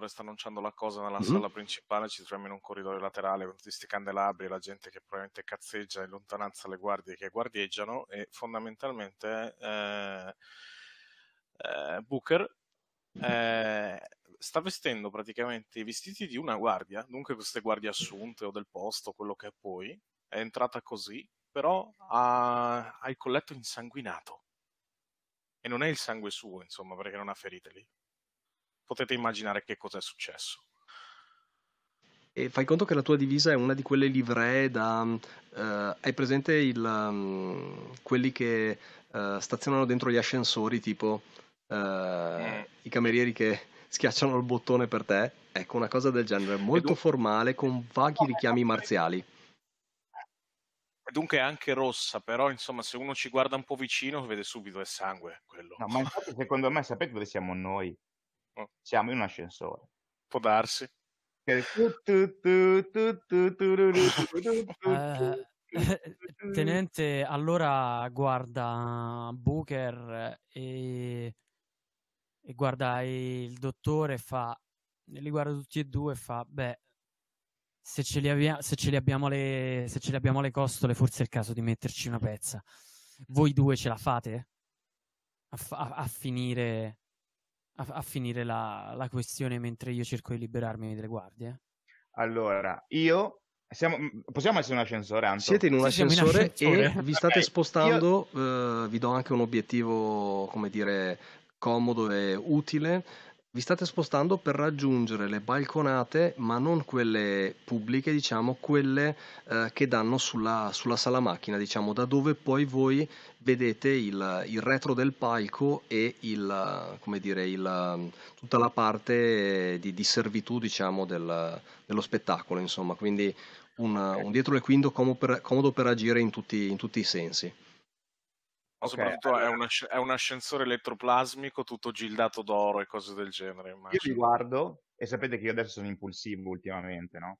l'annunciatore sta annunciando la cosa nella Mhm. sala principale, ci troviamo in un corridoio laterale con tutti questi candelabri, la gente che probabilmente cazzeggia in lontananza le guardie che guardieggiano e fondamentalmente eh, eh, Booker eh, sta vestendo praticamente i vestiti di una guardia, dunque queste guardie assunte o del posto, quello che è poi, è entrata così, però ha, ha il colletto insanguinato. E non è il sangue suo, insomma, perché non ha ferite lì. Potete immaginare che cosa è successo. E fai conto che la tua divisa è una di quelle livree da... eh, hai presente il, um, quelli che eh, stazionano dentro gli ascensori, tipo eh, Mm. i camerieri che schiacciano il bottone per te? Ecco, una cosa del genere, molto dun- formale, con vaghi richiami marziali. E dunque è anche rossa, però insomma se uno ci guarda un po' vicino vede subito è sangue quello. No, ma infatti secondo me sapete dove siamo noi? Oh. Siamo in un ascensore. Può darsi. Eh, tenente, allora guarda Booker e, e guarda il dottore e fa, e li guarda tutti e due e fa, beh, se ce li, avvia- se ce li abbiamo le, se ce li abbiamo le costole, forse è il caso di metterci una pezza. Voi due ce la fate? A, a- a finire, a, a finire la, la questione mentre io cerco di liberarmi delle guardie? Allora, io siamo, possiamo essere un ascensore, Anto? Siete in un Sì, siamo in ascensore e ascensore. vi state Ok, spostando, eh, vi do anche un obiettivo, come dire, comodo e utile. Vi state spostando per raggiungere le balconate, ma non quelle pubbliche, diciamo, quelle eh, che danno sulla, sulla sala macchina, diciamo, da dove poi voi vedete il, il retro del palco e il, dire, il, tutta la parte di, di servitù, diciamo, del- dello spettacolo, insomma. Quindi un, un dietro le quinto comodo per, comodo per agire in tutti, in tutti i sensi. Ma Ok, soprattutto è, allora- un asc- è un ascensore elettroplasmico tutto gildato d'oro e cose del genere. Io vi Immagino. guardo e sapete che io adesso sono impulsivo ultimamente, no?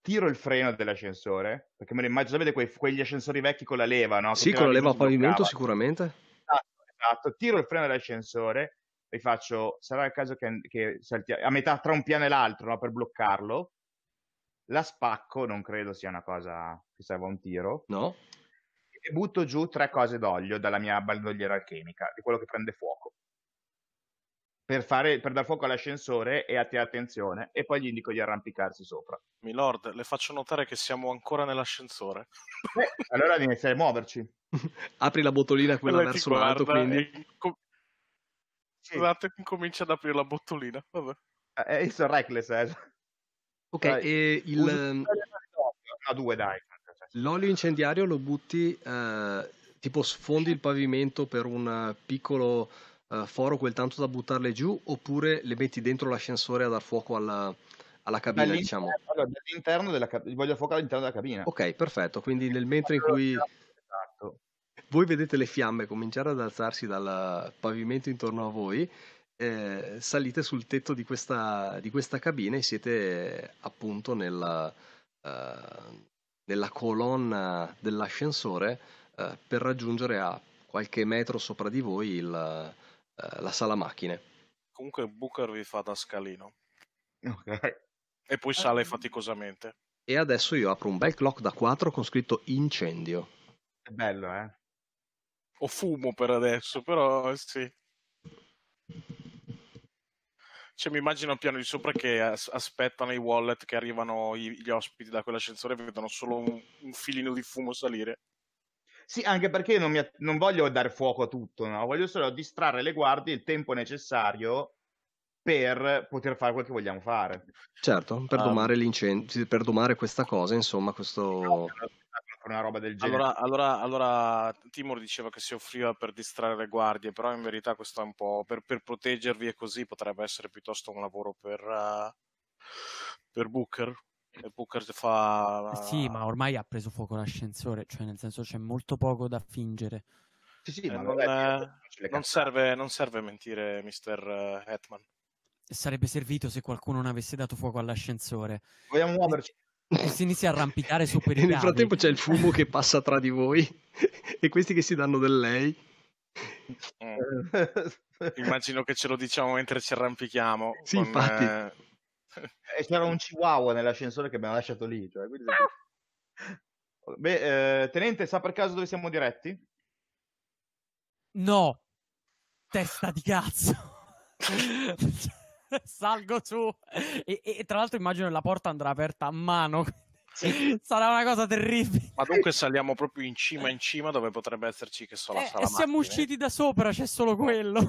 Tiro il freno dell'ascensore, perché me lo immagino, sapete quei- quegli ascensori vecchi con la leva, no? Che Sì, con la leva a pavimento sicuramente. Esatto, esatto. Tiro il freno dell'ascensore e faccio, sarà il caso che, che salti a metà tra un piano e l'altro, no? Per bloccarlo. La spacco, non credo sia una cosa che serva a un tiro. No? E butto giù tre cose d'olio dalla mia bandoliera alchemica, di quello che prende fuoco. Per, fare, per dar fuoco all'ascensore e attirare attenzione, e poi gli dico di arrampicarsi sopra. Milord, le faccio notare che siamo ancora nell'ascensore. Beh, allora iniziare a muoverci. Apri la botolina quella Lei ti verso l'alto, quindi com- Sì. Scusate, comincia ad aprire la bottolina. Vabbè. Eh, io sono reckless, eh. Ok, Dai, e il, Uso olio. No, due, dai. L'olio incendiario lo butti, eh, tipo sfondi il pavimento per un eh, piccolo eh, foro, quel tanto da buttarle giù, oppure le metti dentro l'ascensore a dar fuoco alla, alla cabina, diciamo. Dall'interno, allora, dall'interno della cabina, voglio fuoco all'interno della cabina. Ok, perfetto. Quindi nel mentre in cui Esatto. voi vedete le fiamme cominciare ad alzarsi dal pavimento intorno a voi, eh, salite sul tetto di questa, di questa cabina e siete appunto nella, eh, nella colonna dell'ascensore eh, per raggiungere a qualche metro sopra di voi il, eh, la sala macchine. Comunque Booker vi fa da scalino. Ok. E poi sale faticosamente. E adesso io apro un bel clock da 4 con scritto incendio. È bello, eh. O fumo per adesso, però sì. Cioè, mi immagino al piano di sopra che as- aspettano i wallet che arrivano i- gli ospiti da quell'ascensore e vedono solo un, un filino di fumo salire. Sì, anche perché non, mi att- non voglio dare fuoco a tutto, no? Voglio solo distrarre le guardie il tempo necessario per poter fare quel che vogliamo fare. Certo, per Ah. domare l'incendio, per domare questa cosa, insomma, questo... Per una roba del genere. Allora, allora, allora Timor diceva che si offriva per distrarre le guardie, però in verità questo è un po' per, per proteggervi e così potrebbe essere piuttosto un lavoro per, eh, per Booker. E Booker fa... Sì, ma ormai ha preso fuoco l'ascensore, cioè nel senso c'è molto poco da fingere. Sì, sì, Eh, ma non, vabbè, eh, non serve, non serve mentire, Mr. Hetman. Sarebbe servito se qualcuno non avesse dato fuoco all'ascensore. Vogliamo muoverci. E si inizia a arrampicare su per i E nel cavi. frattempo c'è il fumo che passa tra di voi e questi che si danno del lei. Mm. Immagino che ce lo diciamo mentre ci arrampichiamo. Sì, con, infatti. eh, E c'era un chihuahua nell'ascensore che abbiamo lasciato lì. Cioè, quindi... Beh, eh, tenente, sa per caso dove siamo diretti? No, testa di cazzo. Salgo su e, e tra l'altro immagino che la porta andrà aperta a mano. Sarà una cosa terribile. Ma dunque saliamo proprio in cima in cima dove potrebbe esserci, che so, la Eh, sala e siamo macchine. usciti da sopra, c'è solo quello.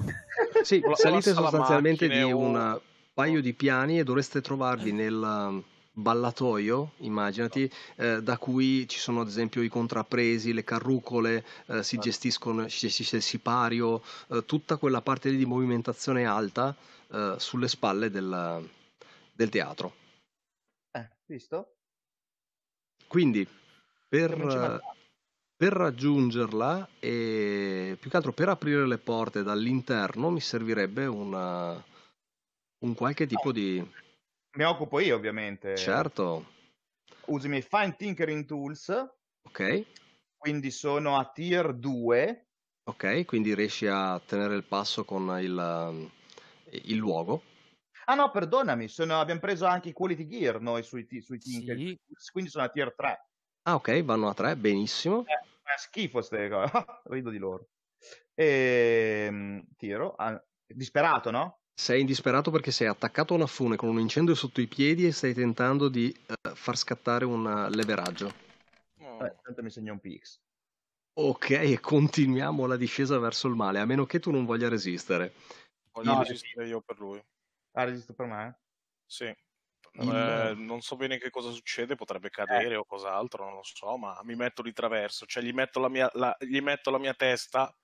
Sì, O la- o la salite sala sostanzialmente macchine di o- un paio di piani e dovreste trovarvi nel um, ballatoio, immaginati, eh, da cui ci sono ad esempio i contrappresi, le carrucole, eh, si gestiscono, si gestisce il sipario, eh, tutta quella parte lì di movimentazione alta eh, sulle spalle del, del teatro. Eh, visto? Quindi per, per raggiungerla e più che altro per aprire le porte dall'interno mi servirebbe una- un qualche tipo di... Mi occupo io, ovviamente. Certo, Uso i miei Fine Tinkering Tools, ok, quindi sono a tier 2. ok, quindi riesci a tenere il passo con il, il luogo. Ah no, perdonami, sono- abbiamo preso anche i Quality Gear noi sui, sui Sì. Tinkering Tools, quindi sono a tier 3. Ah ok, vanno a tre, benissimo. Eh, Fa schifo ste cose, rido di loro. E, tiro, ah, disperato, no? Sei indisperato perché sei attaccato a una fune con un incendio sotto i piedi e stai tentando di eh, far scattare un uh, leveraggio. Mm. Eh, tanto mi segna un PX. Ok, e continuiamo la discesa verso il male, a meno che tu non voglia resistere. Voglio No, resistere io per lui. Ah, resisto per me? Sì. Il- Eh, non so bene che cosa succede, potrebbe cadere o cos'altro, non lo so, ma mi metto di traverso, cioè gli metto la mia, la- gli metto la mia testa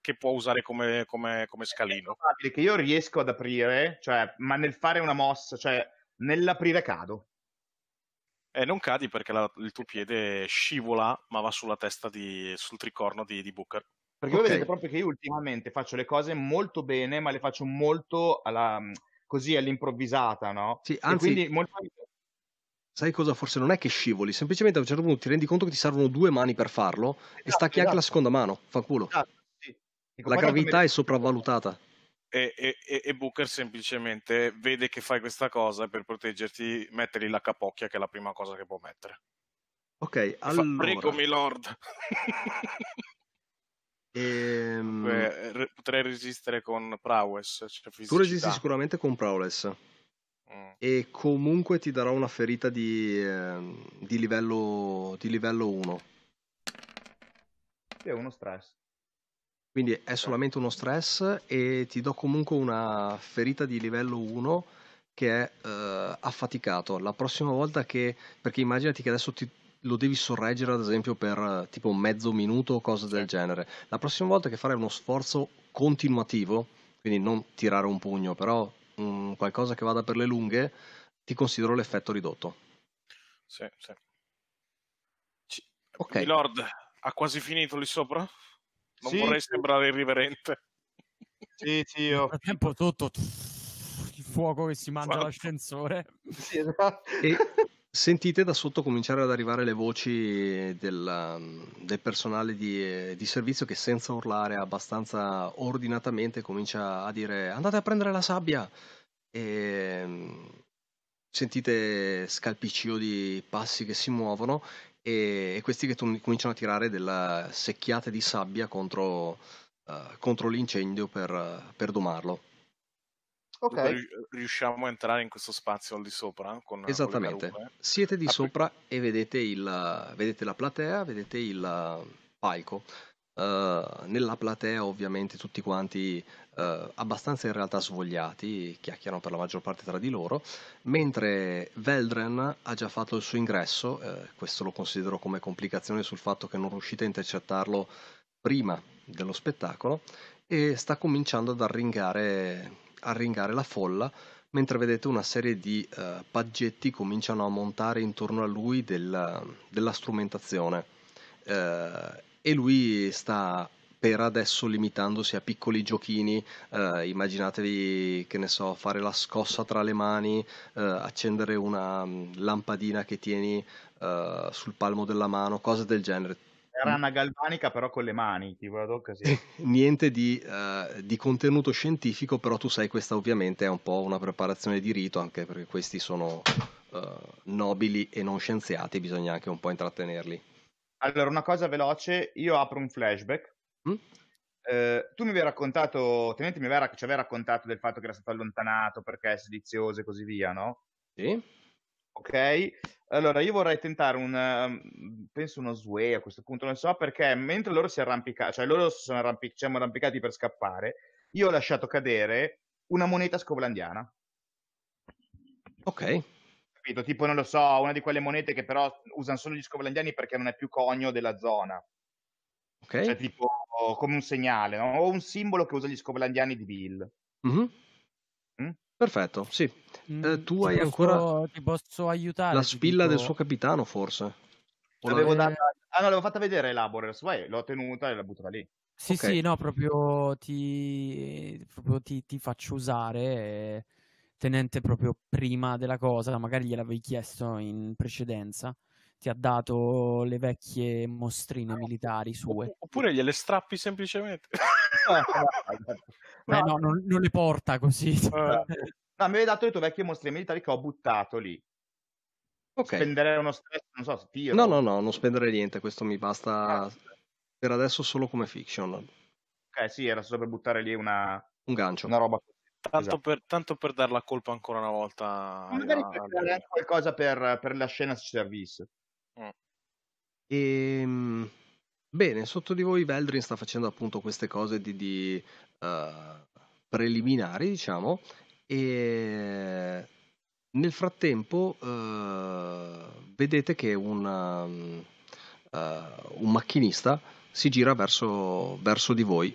che può usare come, come- come È scalino. probabile che io riesco ad aprire, cioè, ma nel fare una mossa, cioè, nell'aprire cado. E non cadi perché la- il tuo piede scivola, ma va sulla testa di, sul tricorno di, di Booker. Perché Ok. voi vedete proprio che io ultimamente faccio le cose molto bene, ma le faccio molto alla, così all'improvvisata, no? Sì, E anzi, quindi molto... sai cosa? Forse non è che scivoli, semplicemente a un certo punto ti rendi conto che ti servono due mani per farlo e Esatto, stacchi anche la esatto. seconda mano, fanculo. Esatto, sì. La gravità è sopravvalutata. E, e- e- e Booker semplicemente vede che fai questa cosa e per proteggerti mettergli la capocchia, che è la prima cosa che può mettere. Ok, E fa, allora... Prego, milord. ehm, Beh, re- potrei resistere con prowess. Cioè tu resisti sicuramente con Prowless Mm. e comunque ti darò una ferita di, ehm, di livello, di livello 1. Sì, è uno stress. Quindi è solamente uno stress e ti do comunque una ferita di livello 1 che è eh, affaticato. La prossima volta che... perché immaginati che adesso ti, lo devi sorreggere ad esempio per eh, tipo mezzo minuto o cose del Sì. genere. La prossima volta che farai uno sforzo continuativo, quindi non tirare un pugno, però mm, qualcosa che vada per le lunghe, ti considero l'effetto ridotto. Sì, sì. Ci- Ok. Milord, ha quasi finito lì sopra? Non Sì, vorrei sembrare irriverente. Sì, sì, Nel io... frattempo tutto il fuoco che si mangia Guarda. l'ascensore. Sì, esatto. E sentite da sotto cominciare ad arrivare le voci del, del personale di, di servizio che senza urlare abbastanza ordinatamente comincia a dire andate a prendere la sabbia e mm, sentite scalpiccio di passi che si muovono e, e questi che cominciano a tirare delle secchiate di sabbia contro, eh, contro l'incendio per, per domarlo. Ok. Dunque, ri- Riusciamo a entrare in questo spazio al di sopra con, con le Esattamente. carrucole? Siete di Ah, sopra e vedete, il, vedete la platea, vedete il palco. Eh, nella platea ovviamente tutti quanti eh, abbastanza in realtà svogliati, chiacchierano per la maggior parte tra di loro, mentre Veldren ha già fatto il suo ingresso, eh, questo lo considero come complicazione sul fatto che non riuscite a intercettarlo prima dello spettacolo e sta cominciando ad arringare, arringare la folla mentre vedete una serie di eh, paggetti cominciano a montare intorno a lui del- della strumentazione. Eh, e lui sta per adesso limitandosi a piccoli giochini. Eh, immaginatevi che ne so fare la scossa tra le mani eh, accendere una mm, lampadina che tieni eh, sul palmo della mano cose del genere rana galvanica però con le mani, tipo la tocca sì. niente di, eh, di contenuto scientifico, però tu sai questa ovviamente è un po' una preparazione di rito, anche perché questi sono eh, nobili e non scienziati, bisogna anche un po' intrattenerli. Allora, una cosa veloce, io apro un flashback. Mm? Eh, tu mi avevi raccontato, Tenente mi aveva, ci aveva raccontato del fatto che era stato allontanato perché è sedizioso e così via, no? Sì? Ok, allora io vorrei tentare un, um, penso uno sway a questo punto, non so perché mentre loro si arrampicavano, cioè loro si sono arrampic- siamo arrampicati per scappare, io ho lasciato cadere una moneta scovolandiana. Ok. Capito? Tipo, non lo so, una di quelle monete che però usano solo gli scovolandiani perché non è più cogno della zona. Ok. Cioè, tipo, come un segnale, no? O un simbolo che usa gli scovolandiani di Bill. Mm? Perfetto, sì. Mm, Eh, tu hai posso- ancora Ti posso aiutare? la spilla del dico- suo capitano, forse. L'avevo Eh. data... Ah, no, l'avevo fatta vedere Laborers, vai, l'ho tenuta e l'ho buttata lì. Sì, Ok. sì, no, proprio ti, proprio ti, ti faccio usare, eh, tenente proprio prima della cosa, magari gliel'avevi chiesto in precedenza, ti ha dato le vecchie mostrine militari sue. Oppure gliele strappi semplicemente. Beh, no, non, non le porta così. Eh, No, mi avevi dato le tue vecchie mostre militari che ho buttato lì. Ok. Spenderei uno stress, non so, tiro. No, no, no, non spendere niente, questo mi Ah, basta per adesso solo come fiction. Ok, sì, era solo per buttare lì una, Un gancio. una roba così. tanto, Esatto. per, tanto per dar la colpa ancora una volta. Ma Magari a- per anche qualcosa per, per la scena se ci servisse. E, Ehm, bene, sotto di voi Veldrin sta facendo appunto queste cose di, di, eh, preliminari, diciamo, e nel frattempo eh, vedete che un, um, eh, un macchinista si gira verso, verso di voi,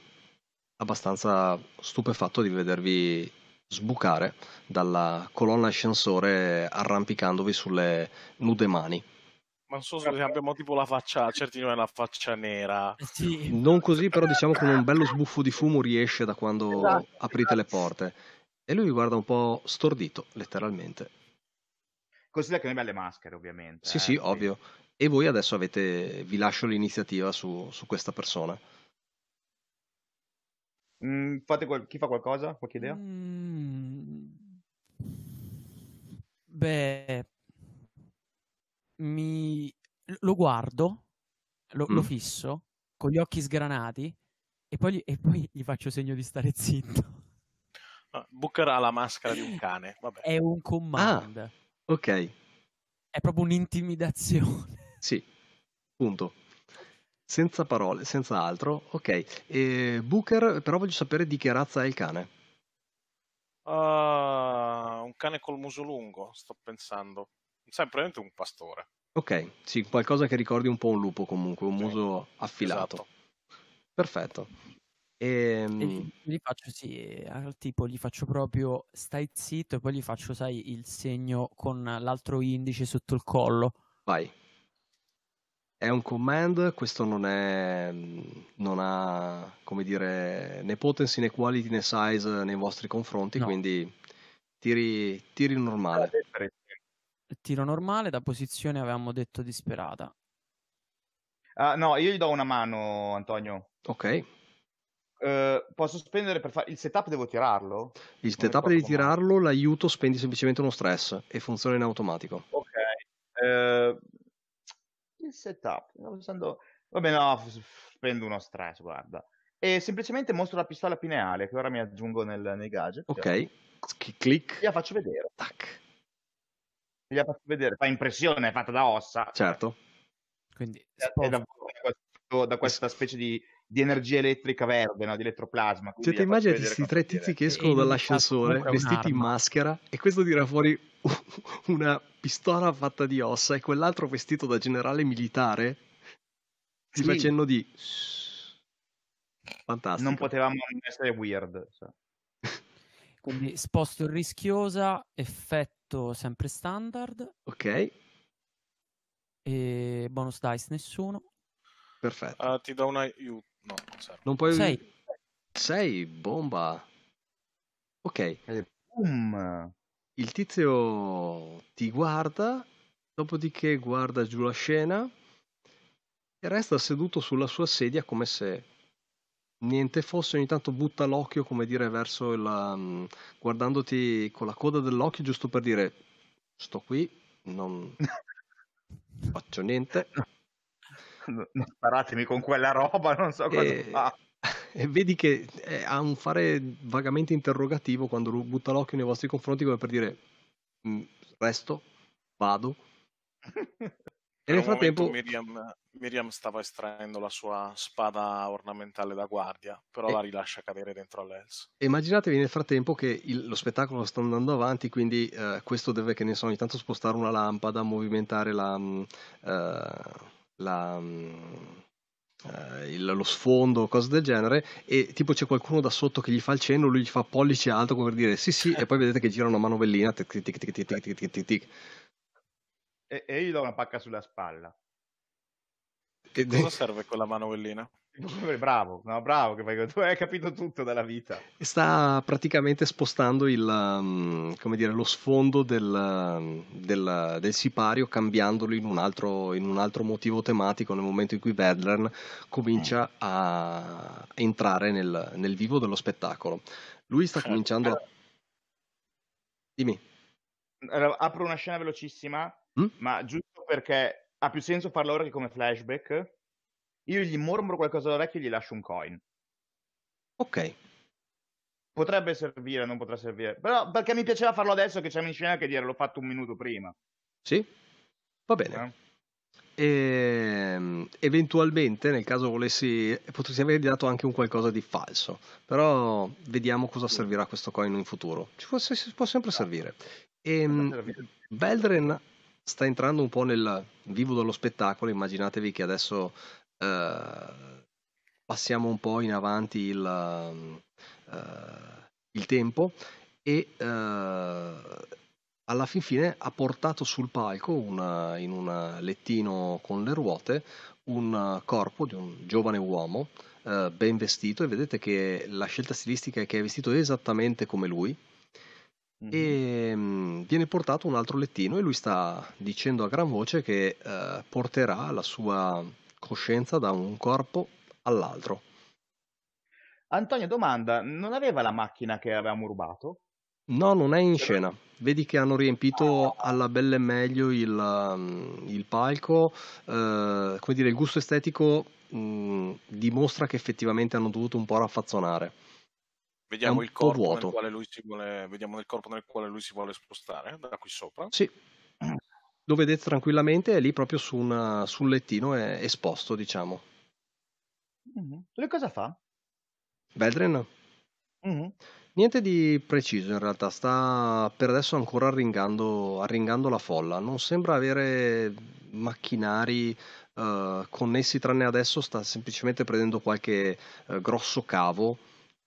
abbastanza stupefatto di vedervi sbucare dalla colonna ascensore arrampicandovi sulle nude mani. Ma non so se abbiamo tipo la faccia, certi di noi la faccia nera. Eh, Sì, Non così, però diciamo con un bello sbuffo di fumo riesce da quando Esatto, aprite le porte. E lui vi guarda un po' stordito, letteralmente. Considera che noi abbiamo le maschere, ovviamente. Sì, eh, sì, quindi- ovvio. E voi adesso avete, vi lascio l'iniziativa su, su questa persona. Mm, fate qual- chi fa qualcosa? Qualche idea? Mm. Beh, mi... lo guardo, lo, lo Mm. fisso, con gli occhi sgranati, e poi, gli- e poi gli faccio segno di stare zitto. Ah, Booker ha la maschera di un cane. Vabbè. È un command, Ok, è proprio un'intimidazione. sì, punto. Senza parole, senza altro. Ok, e Booker, però voglio sapere di che razza è il cane. Ah, un cane col muso lungo, sto pensando. Probabilmente un pastore. Ok, sì, qualcosa che ricordi un po' un lupo comunque, un Sì, muso affilato. esatto. Perfetto. Ehm, E gli, gli faccio, sì, al tipo gli faccio proprio stai zitto e poi gli faccio, sai, il segno con l'altro indice sotto il collo. Vai. È un command, questo non è. non ha, come dire, né potency né quality né size nei vostri confronti, No. quindi tiri, tiri normale. Tiro normale, da posizione avevamo detto disperata. Ah, no, io gli do una mano, Antonio. Ok. Eh, posso spendere per fare il setup? Devo tirarlo? Il Come setup devi fare? tirarlo, l'aiuto spendi semplicemente uno stress e funziona in automatico. Ok. Eh, il setup. Stavo pensando... Vabbè, no, f- f- spendo uno stress, guarda. E semplicemente mostro la pistola pineale che ora mi aggiungo nel- nei gadget. Ok. Ch- Click. Gliela faccio vedere. Tac. Gliela faccio vedere. Fa impressione, è fatta da ossa. Certo. Quindi È sposto- da, questo- da questa specie di, di energia elettrica verde, no? di elettroplasma. Cioè, ti immagini questi tre tizi che escono dall'ascensore vestiti in maschera e questo tira fuori una pistola fatta di ossa e quell'altro vestito da generale militare ti Sì. fa cenno di fantastico Non potevamo essere weird. cioè. Quindi sposto rischiosa, effetto sempre standard ok e bonus dice nessuno. perfetto Ah, ti do un aiuto. No, non serve. non puoi 6. sei bomba ok Boom. il tizio ti guarda dopodiché guarda giù la scena e resta seduto sulla sua sedia come se niente fosse, ogni tanto butta l'occhio come dire verso il... Um, guardandoti con la coda dell'occhio giusto per dire sto qui, non faccio niente. Non sparatemi con quella roba, non so cosa e... fa. E vedi che ha un fare vagamente interrogativo quando butta l'occhio nei vostri confronti come per dire mm, resto, vado. E nel frattempo Miriam, Miriam, stava estraendo la sua spada ornamentale da guardia, però e... la rilascia cadere dentro all'Els. Immaginatevi nel frattempo che il, lo spettacolo sta andando avanti, quindi eh, questo deve, che ne so, ogni tanto spostare una lampada, movimentare la, uh, la, uh, il, lo sfondo, cose del genere, e tipo c'è qualcuno da sotto che gli fa il cenno, lui gli fa pollice alto come per dire sì sì, e poi vedete che gira una manovellina, tic tic tic tic tic tic tic tic e, e io gli do una pacca sulla spalla. Che cosa serve quella manovellina? Bravo, no, bravo, che tu hai capito tutto dalla vita. Sta praticamente spostando il, um, come dire, lo sfondo del, um, del, del, sipario, cambiandolo in un, altro, in un altro motivo tematico nel momento in cui Vedlern comincia a entrare nel, nel vivo dello spettacolo. Lui sta cominciando a... Dimmi. Apro una scena velocissima Mm? Ma giusto perché ha più senso farlo ora che come flashback, io gli mormoro qualcosa all'orecchio e gli lascio un coin. Ok. Potrebbe servire, non potrà servire. Però perché mi piaceva farlo adesso che c'è in scena che dire l'ho fatto un minuto prima. Sì, va bene. Eh? E, ehm, eventualmente, nel caso volessi, potresti aver dato anche un qualcosa di falso. Però vediamo cosa servirà questo coin in futuro. Ci può, può sempre servire. E, ehm, Veldren sta entrando un po' nel vivo dello spettacolo, immaginatevi che adesso eh, passiamo un po' in avanti il, eh, il tempo e eh, alla fin fine ha portato sul palco una, in un lettino con le ruote un corpo di un giovane uomo eh, ben vestito e vedete che la scelta stilistica è che è vestito esattamente come lui e mh, viene portato un altro lettino e lui sta dicendo a gran voce che eh, porterà la sua coscienza da un corpo all'altro. Antonio, domanda, non aveva la macchina che avevamo rubato? No, non è in scena. Vedi che hanno riempito alla belle e meglio il, um, il palco. Eh, come dire, il gusto estetico mh, dimostra che effettivamente hanno dovuto un po' raffazzonare. Vediamo il, corpo nel quale lui si vuole, vediamo il corpo nel quale lui si vuole spostare, da qui sopra. Sì, lo vedete tranquillamente, è lì proprio su una, sul lettino, è esposto, diciamo. Mm-hmm. Lui cosa fa? Veldren? Mm-hmm. Niente di preciso in realtà, sta per adesso ancora arringando, arringando la folla, non sembra avere macchinari uh, connessi tranne adesso, sta semplicemente prendendo qualche uh, grosso cavo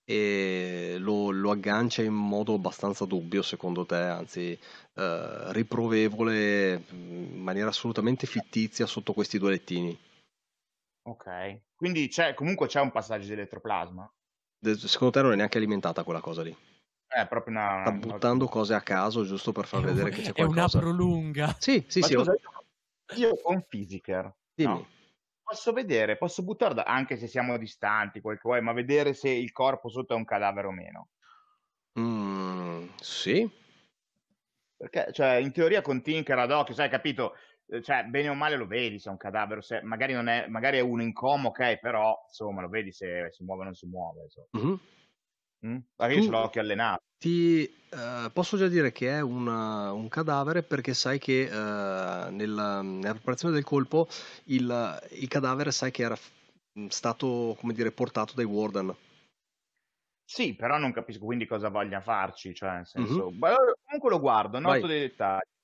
e lo, lo, aggancia in modo abbastanza dubbio secondo te, anzi eh, riprovevole in maniera assolutamente fittizia sotto questi due lettini. Ok, quindi c'è, comunque c'è un passaggio di elettroplasma? Secondo te non è neanche alimentata quella cosa lì? È proprio una... Sta buttando una... cose a caso giusto per far vedere che c'è qualcosa. È una prolunga. Sì, sì, Ma sì. Scusa, io con Physiker, Dimmi. No? posso vedere, posso buttare, da, anche se siamo distanti, quel che vuoi, ma vedere se il corpo sotto è un cadavere o meno. Mm, sì. Perché, cioè, in teoria con Tinker ad occhio, sai, capito? Eh, cioè, bene o male lo vedi se è un cadavere, se magari, non è, magari è uno in coma, ok, però, insomma, lo vedi se si muove o non si muove. Mm-hmm. Mm? Magari tu... ce l'ho occhio allenato. Ti eh, posso già dire che è una, un cadavere perché sai che eh, nella, nella, preparazione del colpo il, il, cadavere sai che era stato, come dire, portato dai Warden. Sì, però non capisco quindi cosa voglia farci, cioè nel senso... Mm-hmm. comunque lo guardo, noto Vai. dei dettagli.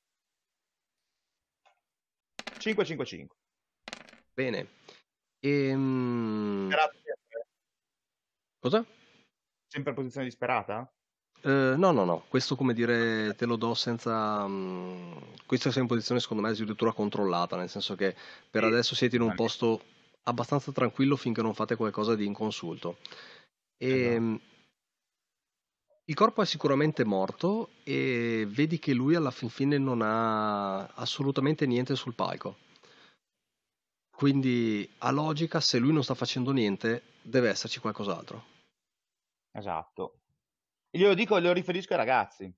5-5-5. Bene. Ehm... Cosa? Sempre posizione disperata? Eh, no, no, no, questo come dire te lo do senza... mh, questa è in posizione secondo me addirittura controllata, nel senso che per Sì, adesso siete in un posto abbastanza tranquillo finché non fate qualcosa di inconsulto. E, esatto. Il corpo è sicuramente morto e vedi che lui alla fin fine non ha assolutamente niente sul palco. Quindi a logica, se lui non sta facendo niente, deve esserci qualcos'altro. Esatto. Io lo dico, lo riferisco ai ragazzi.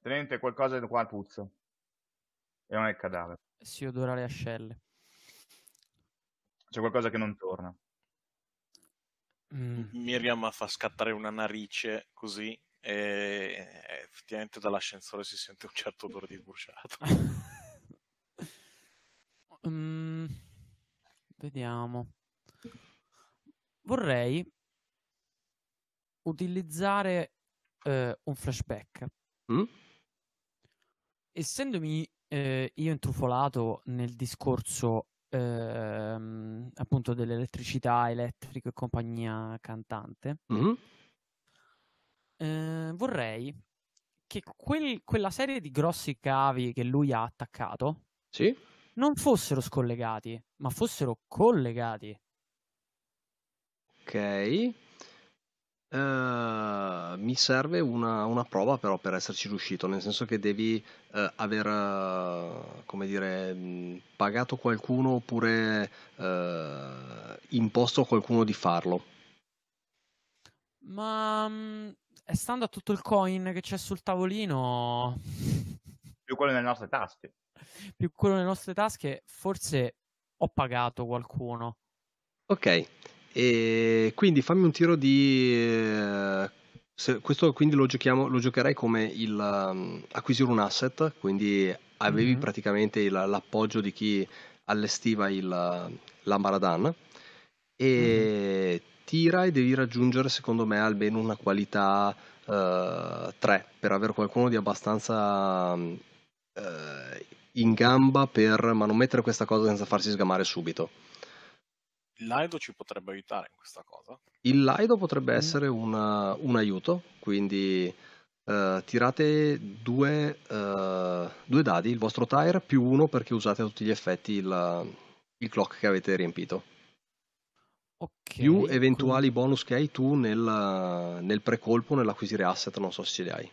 Tenente, qualcosa qua puzza. E non è il cadavere. Si odora le ascelle. C'è qualcosa che non torna. Mm. Miriam fa scattare una narice così e effettivamente dall'ascensore si sente un certo odore di bruciato. mm, vediamo. Vorrei utilizzare eh, un flashback. Mm? Essendomi eh, io intrufolato nel discorso ehm, appunto dell'elettricità, elettrico e compagnia cantante, mm-hmm. eh, vorrei che quel, quella serie di grossi cavi che lui ha attaccato sì? non fossero scollegati, ma fossero collegati. Ok. Uh, mi serve una, una, prova però per esserci riuscito, nel senso che devi uh, aver, uh, come dire, mh, pagato qualcuno oppure imposto a qualcuno di farlo. Ma mh, stando a tutto il coin che c'è sul tavolino... Più quello nelle nostre tasche. Più quello nelle nostre tasche, forse ho pagato qualcuno. Ok, e quindi fammi un tiro di... Eh, se, questo quindi lo, giochiamo, lo giocherei come il um, acquisire un asset, quindi avevi mm-hmm. praticamente il, l'appoggio di chi allestiva il, l'Ambaradan e mm-hmm. tira e devi raggiungere secondo me almeno una qualità uh, 3 per avere qualcuno di abbastanza uh, in gamba per ma non mettere questa cosa senza farsi sgamare subito. Il Lido ci potrebbe aiutare in questa cosa? Il Lido potrebbe mm. essere una, un aiuto, quindi uh, tirate due, uh, due, dadi, il vostro tire più uno perché usate a tutti gli effetti il, il clock che avete riempito. Okay, più eventuali quindi... bonus che hai tu nel, nel pre-colpo, nell'acquisire asset, non so se ce li hai.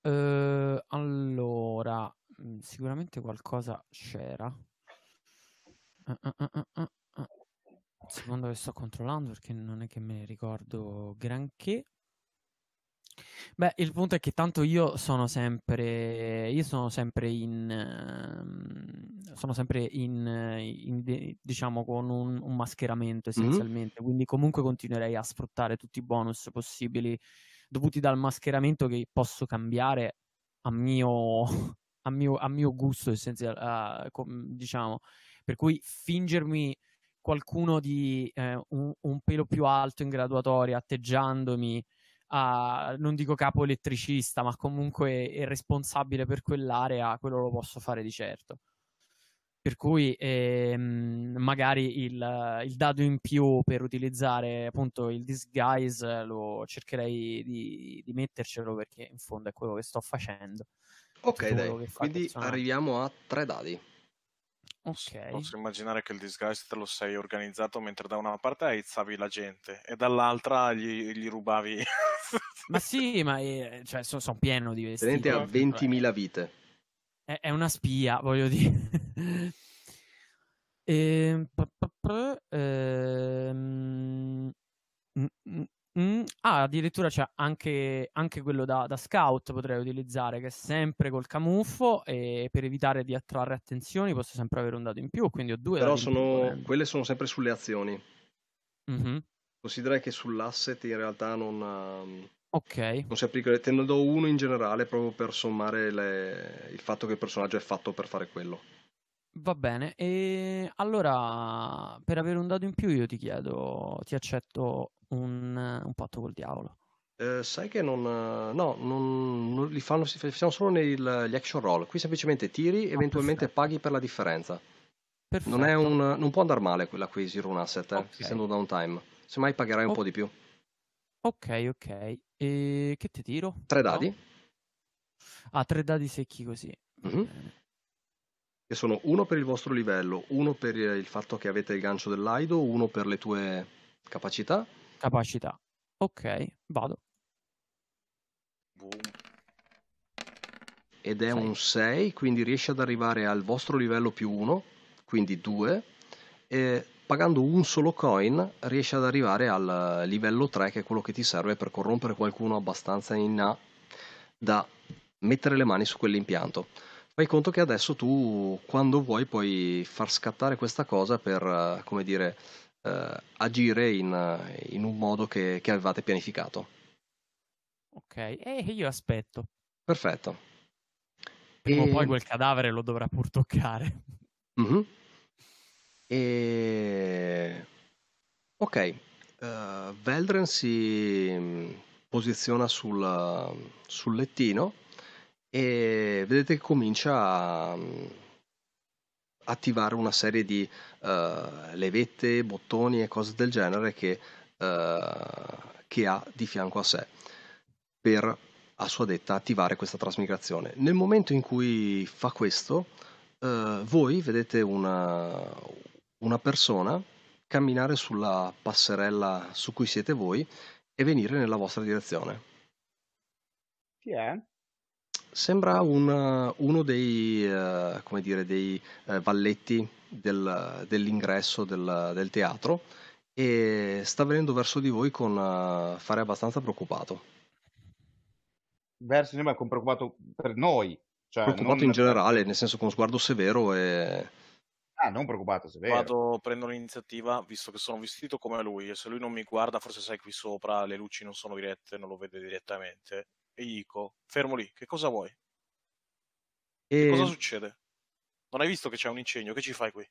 Uh, allora, mm, sicuramente qualcosa c'era. Uh, uh, secondo che sto controllando perché non è che me ne ricordo granché. Beh, il punto è che tanto io sono sempre, io sono sempre in, uh, sono sempre in, in diciamo, con un, un mascheramento essenzialmente, mm-hmm. quindi comunque continuerei a sfruttare tutti i bonus possibili dovuti dal mascheramento che posso cambiare a mio, a mio, a mio gusto essenzialmente, diciamo, per cui fingermi qualcuno di eh, un, un, pelo più alto in graduatoria atteggiandomi a, non dico capo elettricista, ma comunque è responsabile per quell'area, quello lo posso fare di certo. Per cui ehm, magari il, il, dado in più per utilizzare appunto il disguise lo cercherei di, di mettercelo perché in fondo è quello che sto facendo. Ok, dai, quindi arriviamo a tre dadi. Ok. Posso immaginare che il disguise te lo sei organizzato mentre da una parte aizzavi la gente e dall'altra gli, gli rubavi. ma sì, ma è, cioè, sono, sono pieno di vestiti. Tenente a 20.000 vite. È, è una spia, voglio dire. e, ehm, ehm, Mm, ah, addirittura c'è anche, anche quello da, da, scout potrei utilizzare, che è sempre col camuffo e per evitare di attrarre attenzioni posso sempre avere un dato in più, quindi ho due Però sono, quelle sono sempre sulle azioni. Mm-hmm. Considera che sull'asset in realtà non, um, okay. non si applica, te ne do uno in generale proprio per sommare le, il fatto che il personaggio è fatto per fare quello. Va bene, e allora per avere un dato in più io ti chiedo, ti accetto un, un patto col diavolo. Eh, sai che non. No, non, non li fanno, facciamo solo negli action roll. Qui semplicemente tiri, ah, eventualmente perfetto. paghi per la differenza. Non, un, non, può andare male quella qui, Zero un asset, eh, okay. essendo downtime. Semmai pagherai un oh. po' di più. Ok, ok. E che ti tiro? Tre dadi. No? Ah, tre dadi secchi così. Mm-hmm. Che sono uno per il vostro livello, uno per il fatto che avete il gancio dell'aido, uno per le tue capacità Capacità. Ok, vado. Ed è Sei. un 6, quindi riesci ad arrivare al vostro livello più 1 quindi 2, e pagando un solo coin riesci ad arrivare al livello 3 che è quello che ti serve per corrompere qualcuno abbastanza in A da mettere le mani su quell'impianto. Fai conto che adesso tu quando vuoi puoi far scattare questa cosa per, come dire, eh, agire in, in, un modo che, che avevate pianificato. Ok, e io aspetto. Perfetto. Prima e... o poi quel cadavere lo dovrà pur toccare. Mm-hmm. E... Ok, uh, Veldren si mm, posiziona sul, sul, lettino e vedete che comincia a mm, attivare una serie di uh, levette, bottoni e cose del genere che, uh, che ha di fianco a sé per a sua detta attivare questa trasmigrazione. Nel momento in cui fa questo, uh, voi vedete una, una persona camminare sulla passerella su cui siete voi e venire nella vostra direzione. Chi è? Sembra un, uno dei, uh, come dire, dei uh, valletti del, dell'ingresso del, del, teatro e sta venendo verso di voi con uh, fare abbastanza preoccupato verso di me, preoccupato per noi. Cioè, preoccupato in generale, nel senso con sguardo severo e... Ah, non preoccupato, severo. Vado, prendo l'iniziativa, visto che sono vestito come lui, e se lui non mi guarda, forse sai qui sopra, le luci non sono dirette, non lo vede direttamente. E gli dico, fermo lì, che cosa vuoi? E... Che cosa succede? Non hai visto che c'è un incendio, che ci fai qui?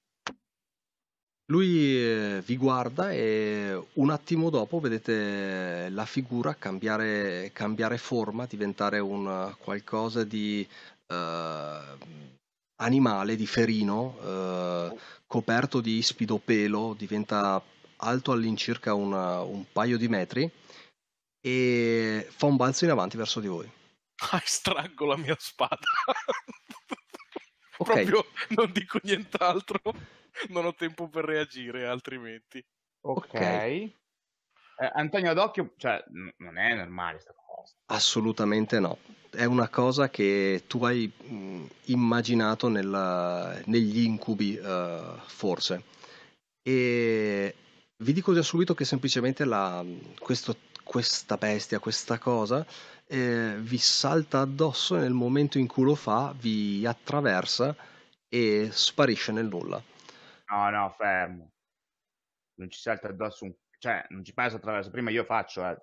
Lui eh, vi guarda e un attimo dopo vedete la figura cambiare, cambiare forma, diventare un qualcosa di uh, animale, di ferino, uh, coperto di ispido pelo, diventa alto all'incirca una, un paio di metri e fa un balzo in avanti verso di voi. Ah, estraggo la mia spada. okay. Proprio non dico nient'altro non ho tempo per reagire altrimenti. Ok. okay. Eh, Antonio D'Occhio, cioè, n- non è normale questa cosa. Assolutamente no. È una cosa che tu hai mh, immaginato nella, negli incubi, uh, forse. E vi dico già subito che semplicemente la, questo, questa bestia, questa cosa, eh, vi salta addosso nel momento in cui lo fa, vi attraversa e sparisce nel nulla. No, no, fermo. Non ci salta addosso un... Cioè, non ci passa attraverso. Prima io faccio, eh.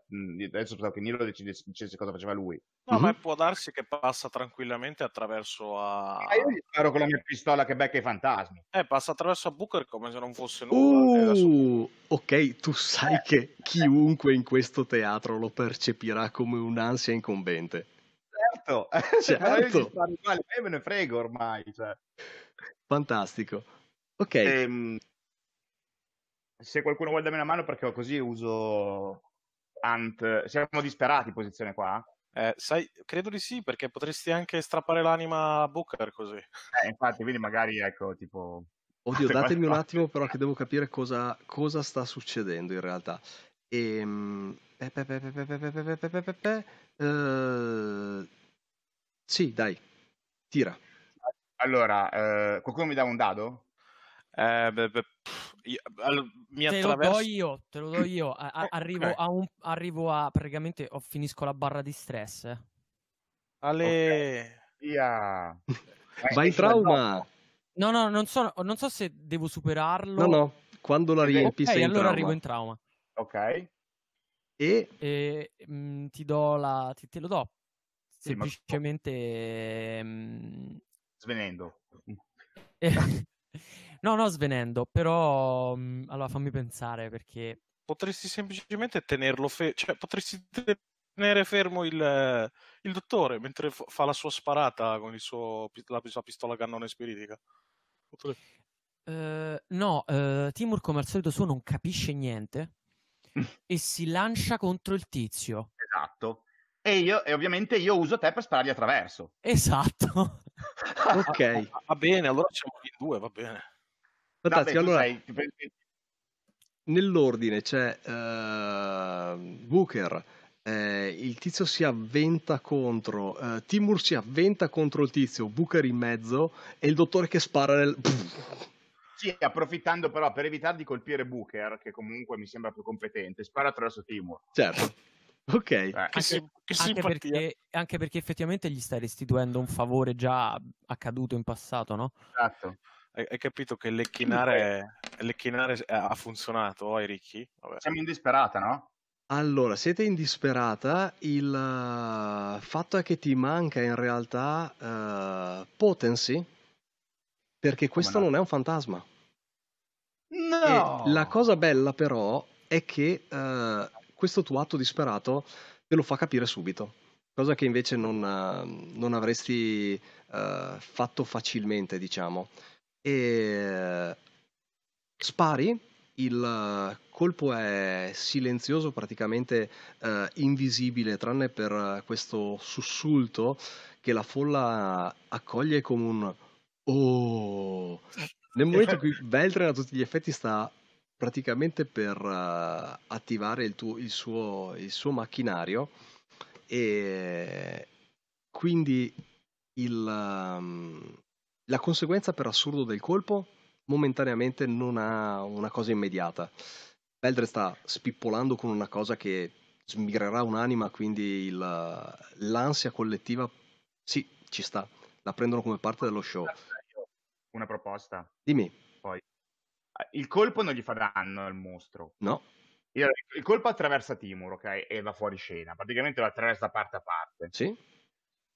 adesso so che Nilo decidesse cosa faceva lui. No, mm-hmm. ma può darsi che passa tranquillamente attraverso a... Ah, io gli sparo con la mia pistola che becca i fantasmi. Eh, passa attraverso a Booker come se non fosse nulla. Uh, ok, tu sai eh. che chiunque in questo teatro lo percepirà come un'ansia incombente. Certo, certo. io, io me ne frego ormai. Cioè. Fantastico. Ok. Ehm, se qualcuno vuole darmi una mano perché così uso Ant. Siamo disperati in posizione qua? Eh, sai, credo di sì, perché potresti anche strappare l'anima a Booker così. Eh, infatti, quindi magari, ecco, tipo... Oddio, datemi un attimo però che devo capire cosa, cosa sta succedendo in realtà. Ehm... Uh... Sì, dai, tira. Allora, eh, qualcuno mi dà un dado? Eh, beh, beh, io, all, mi te attraverso... lo do io, te lo do io. A, a, arrivo, okay. a un, arrivo a praticamente oh, finisco la barra di stress. Ale, okay. via. Vai in trauma. No, no, non so, non so se devo superarlo. No, no, quando la riempi okay, sei allora trauma. arrivo in trauma. Ok. E, e mh, mm, ti do la ti, te lo do. Sì, Semplicemente ma... mh... svenendo. No, no, svenendo, però mh, allora fammi pensare perché potresti semplicemente tenerlo fermo, cioè potresti tenere fermo il, il dottore mentre f- fa la sua sparata con suo, la sua pistola cannone spiritica. Potresti... Uh, no, uh, Timur come al solito suo non capisce niente e si lancia contro il tizio. Esatto. E io, e ovviamente io uso te per sparargli attraverso. Esatto. ok. Va bene, allora siamo in due, va bene. Fantastico, allora... Sai... Nell'ordine c'è uh, Booker, eh, il tizio si avventa contro, uh, Timur si avventa contro il tizio, Booker in mezzo e il dottore che spara nel... Sì, approfittando però per evitare di colpire Booker, che comunque mi sembra più competente, spara attraverso Timur. Certo. Ok. Eh, Che, Anche, sim- che anche perché, anche perché effettivamente gli stai restituendo un favore già accaduto in passato, no? esatto. Hai, capito che lecchinare, lecchinare ha funzionato ai ricchi? Vabbè. Siamo in disperata, no? Allora, siete in disperata, il eh, fatto è che ti manca in realtà eh, potency, perché questo no? non è un fantasma. No! E la cosa bella però è che eh, questo tuo atto disperato te lo fa capire subito, cosa che invece non, non avresti fatto facilmente, diciamo. E spari, il colpo è silenzioso, praticamente eh, invisibile, tranne per questo sussulto che la folla accoglie come un oh. Nel momento in cui Veltren a tutti gli effetti sta praticamente per eh, attivare il, tuo- il suo, il suo macchinario e quindi il, ehm, la conseguenza per assurdo del colpo momentaneamente non ha una cosa immediata. Veldre sta spippolando con una cosa che smigrerà un'anima, quindi il- l'ansia collettiva, sì, ci sta, la prendono come parte dello show. Una proposta. Dimmi, Il colpo non gli fa danno al mostro. no? Il, il colpo attraversa Timur, ok? E va fuori scena. Praticamente lo attraversa parte a parte. Sì?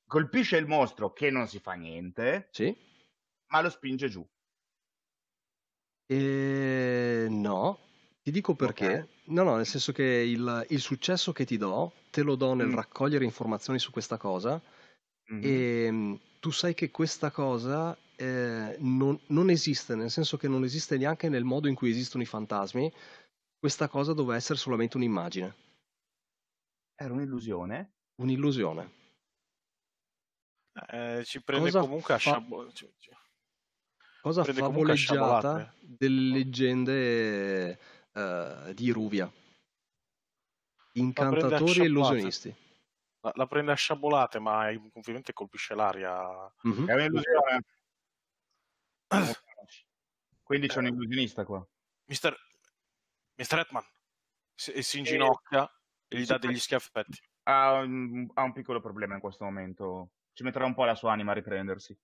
Colpisce il mostro che non si fa niente, Sì? Ma lo spinge giù. E... No, ti dico perché. Ok. No, no, nel senso che il, il successo che ti do, te lo do nel Mm. raccogliere informazioni su questa cosa Mhm. e mm, tu sai che questa cosa eh, non, non esiste, nel senso che non esiste neanche nel modo in cui esistono i fantasmi. Questa cosa doveva essere solamente un'immagine, Era un'illusione? un'illusione. Eh, ci prende Cosa comunque a fa- sciabo- ci- ci- Cosa favoleggiata sciabolate. delle leggende eh, di Ruvia. Incantatori e illusionisti. La, la prende a sciabolate, ma ovviamente colpisce l'aria. Mhm. È un'illusione. Quindi c'è un illusionista qua. Mister, Mister Hetman si, si inginocchia e gli dà degli schiaffetti. Ha un, ha un piccolo problema in questo momento. Ci metterà un po' la sua anima a riprendersi.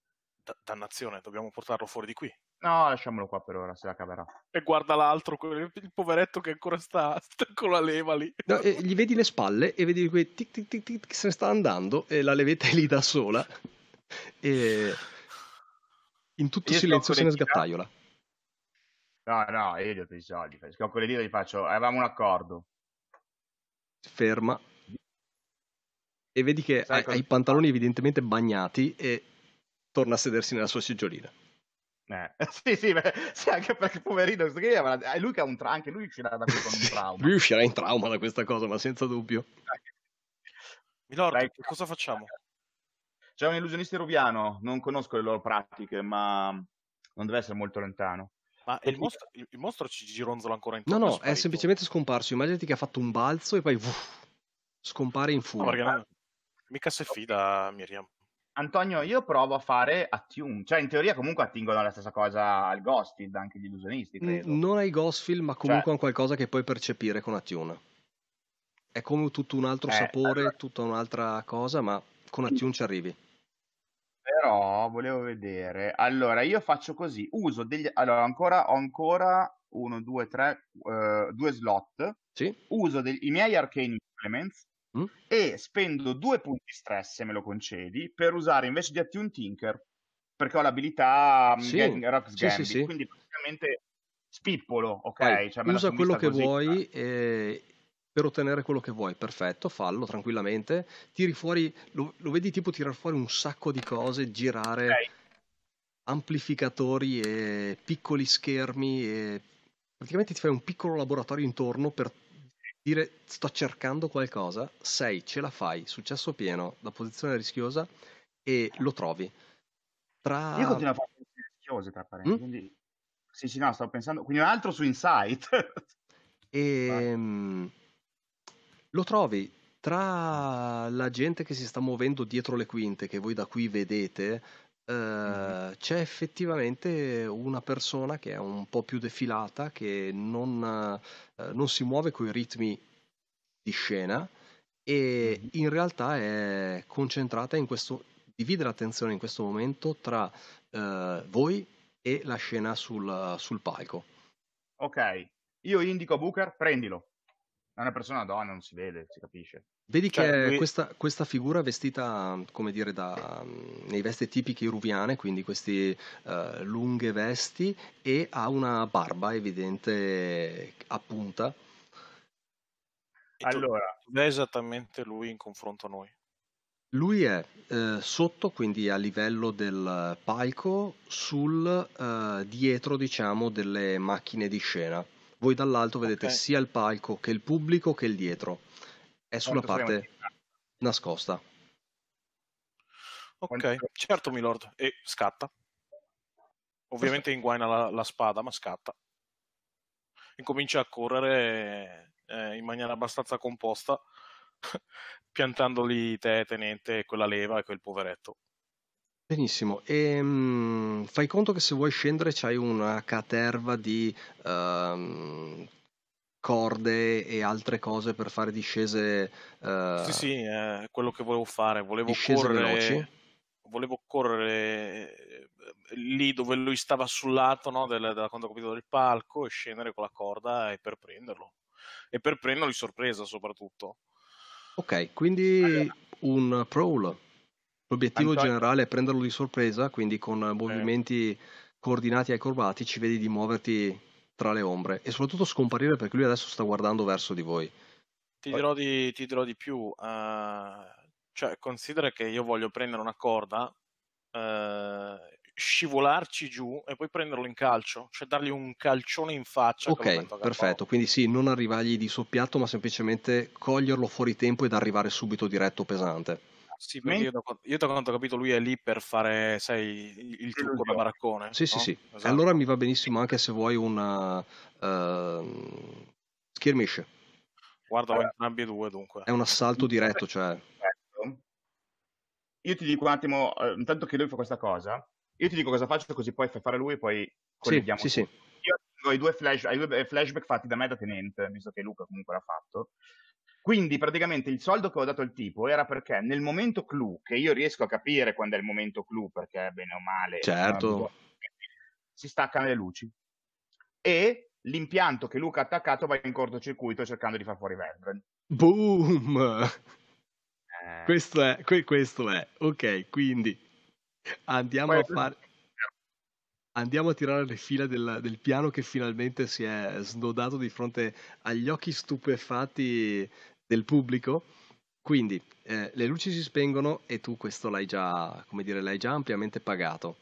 Da- dannazione, dobbiamo portarlo fuori di qui. No, lasciamolo qua per ora, se la caverà. E guarda l'altro, quel- il poveretto che ancora sta, sta con la leva lì. No, e gli vedi le spalle e vedi quei tic tic tic tic che se ne sta andando e la levetta è lì da sola e in tutto Io silenzio se ne sgattaiola. No, no, io gli ho dei soldi. Scocco le dita e gli faccio, avevamo un accordo. Ferma e vedi che Sai ha, cosa- ha i pantaloni evidentemente bagnati e torna a sedersi nella sua seggiolina. Eh, sì, sì, beh, sì, anche perché poverino, questo è lui che ha un tra- anche lui uscirà da qui con un trauma. Lui uscirà in trauma da questa cosa, ma senza dubbio. Milord, Dai. che cosa facciamo? C'è un illusionista ruviano, non conosco le loro pratiche, ma non deve essere molto lontano. Ma il mostro, il, il mostro ci gironzola ancora No, intorno. no, è sparito? semplicemente scomparso. Immaginati che ha fatto un balzo e poi uff, scompare in No, fumo. perché non- mica si fida Miriam. Antonio, io provo a fare attune, cioè in teoria comunque attingono la stessa cosa al Ghostfield, anche gli illusionisti, Mm, credo. Non hai Ghostfield, ma comunque Cioè- è qualcosa che puoi percepire con Attune. È come tutto un altro Eh, sapore, allora- tutta un'altra cosa, ma con Attune ci arrivi. Però volevo vedere. Allora, io faccio così, uso degli... Allora, ancora, ho ancora uno, due, tre, eh, due slot. Sì? Uso dei- i miei Arcane Implements Mm? e spendo due punti stress, se me lo concedi, per usare invece di Attune Tinker, perché ho l'abilità mm, Sì, Ga- Rock's sì, sì, Gambit, sì. quindi praticamente spippolo, ok? Vai, Cioè, usa quello che così. vuoi e per ottenere quello che vuoi. Perfetto, fallo tranquillamente. Tiri fuori, lo, lo vedi tipo tirare fuori un sacco di cose, girare Ok. amplificatori e piccoli schermi e praticamente ti fai un piccolo laboratorio intorno per dire sto cercando qualcosa, sei, ce la fai, successo pieno, da posizione rischiosa e lo trovi. Tra... Io continuo a fare cose rischiose, tra parentesi, Mm? quindi... Sì, sì, no, stavo pensando... Quindi un altro su Insight. E mm, lo trovi tra la gente che si sta muovendo dietro le quinte, che voi da qui vedete, eh, c'è effettivamente una persona che è un po' più defilata, che non, eh, non si muove coi ritmi di scena e Mhm. in realtà è concentrata in questo, divide l'attenzione in questo momento tra eh, voi e la scena sul, sul palco. Ok, io indico Booker, prendilo. È una persona donna, non si vede, si capisce. Vedi Cioè, che lui- questa, questa figura vestita, come dire, da, mm, nei vesti tipiche iruviane, quindi queste lunghe vesti, e ha una barba evidente a punta. E tu- Allora, Dov'è esattamente lui in confronto a noi? Lui è eh, sotto, quindi a livello del palco, sul eh, dietro, diciamo, delle macchine di scena. Voi dall'alto vedete Ok. sia il palco che il pubblico che il dietro. È sulla parte nascosta. Ok, Quanto- certo, milord. E scatta. Ovviamente inguaina la, la spada, ma scatta. Incomincia a correre eh, in maniera abbastanza composta, piantandoli te, tenente, quella leva e quel poveretto. Benissimo, e mm, fai conto che se vuoi scendere c'hai una caterva di ehm, corde e altre cose per fare discese, eh, Sì, sì, è quello che volevo fare. Volevo correre, veloci. volevo correre eh, lì dove lui stava sul lato no, del, della controcapito del palco e scendere con la corda e per prenderlo. E per prenderlo di sorpresa soprattutto. Ok, quindi un prowl. L'obiettivo Antonio- generale è prenderlo di sorpresa, quindi con movimenti coordinati e acrobatici vedi di muoverti tra le ombre e soprattutto scomparire perché lui adesso sta guardando verso di voi. Ti dirò di, ti dirò di più. eh, cioè, considera che io voglio prendere una corda, eh, scivolarci giù e poi prenderlo in calcio, cioè dargli un calcione in faccia. Ok, perfetto, quindi sì, non arrivargli di soppiatto, ma semplicemente coglierlo fuori tempo ed arrivare subito diretto pesante. Sì, perché io da, io da quanto ho capito lui è lì per fare, sai, il, trucco da baraccone. Sì, sì, no? sì. E Esatto. allora mi va benissimo anche se vuoi una ehm, skirmish. Guarda, ho Allora. entrambi e due dunque. È un assalto diretto, cioè Perfetto. Io ti dico un attimo, eh, intanto che lui fa questa cosa, io ti dico cosa faccio così poi fai fare lui e poi Sì, colleghiamo sì, sì. tutto. Io ho i due, flash, ai due flashback fatti da me da tenente, visto che Luca comunque l'ha fatto. Quindi praticamente il soldo che ho dato al tipo era perché nel momento clou, che io riesco a capire quando è il momento clou, perché bene o male Certo. si staccano le luci. E l'impianto che Luca ha attaccato va in cortocircuito cercando di far fuori Veldren. Boom! Eh, Questo è, que- questo è. Ok, quindi andiamo poi- a fare... Andiamo a tirare le fila del, del piano che finalmente si è snodato di fronte agli occhi stupefatti del pubblico. Quindi eh, le luci si spengono e tu questo l'hai già, come dire, l'hai già ampiamente pagato.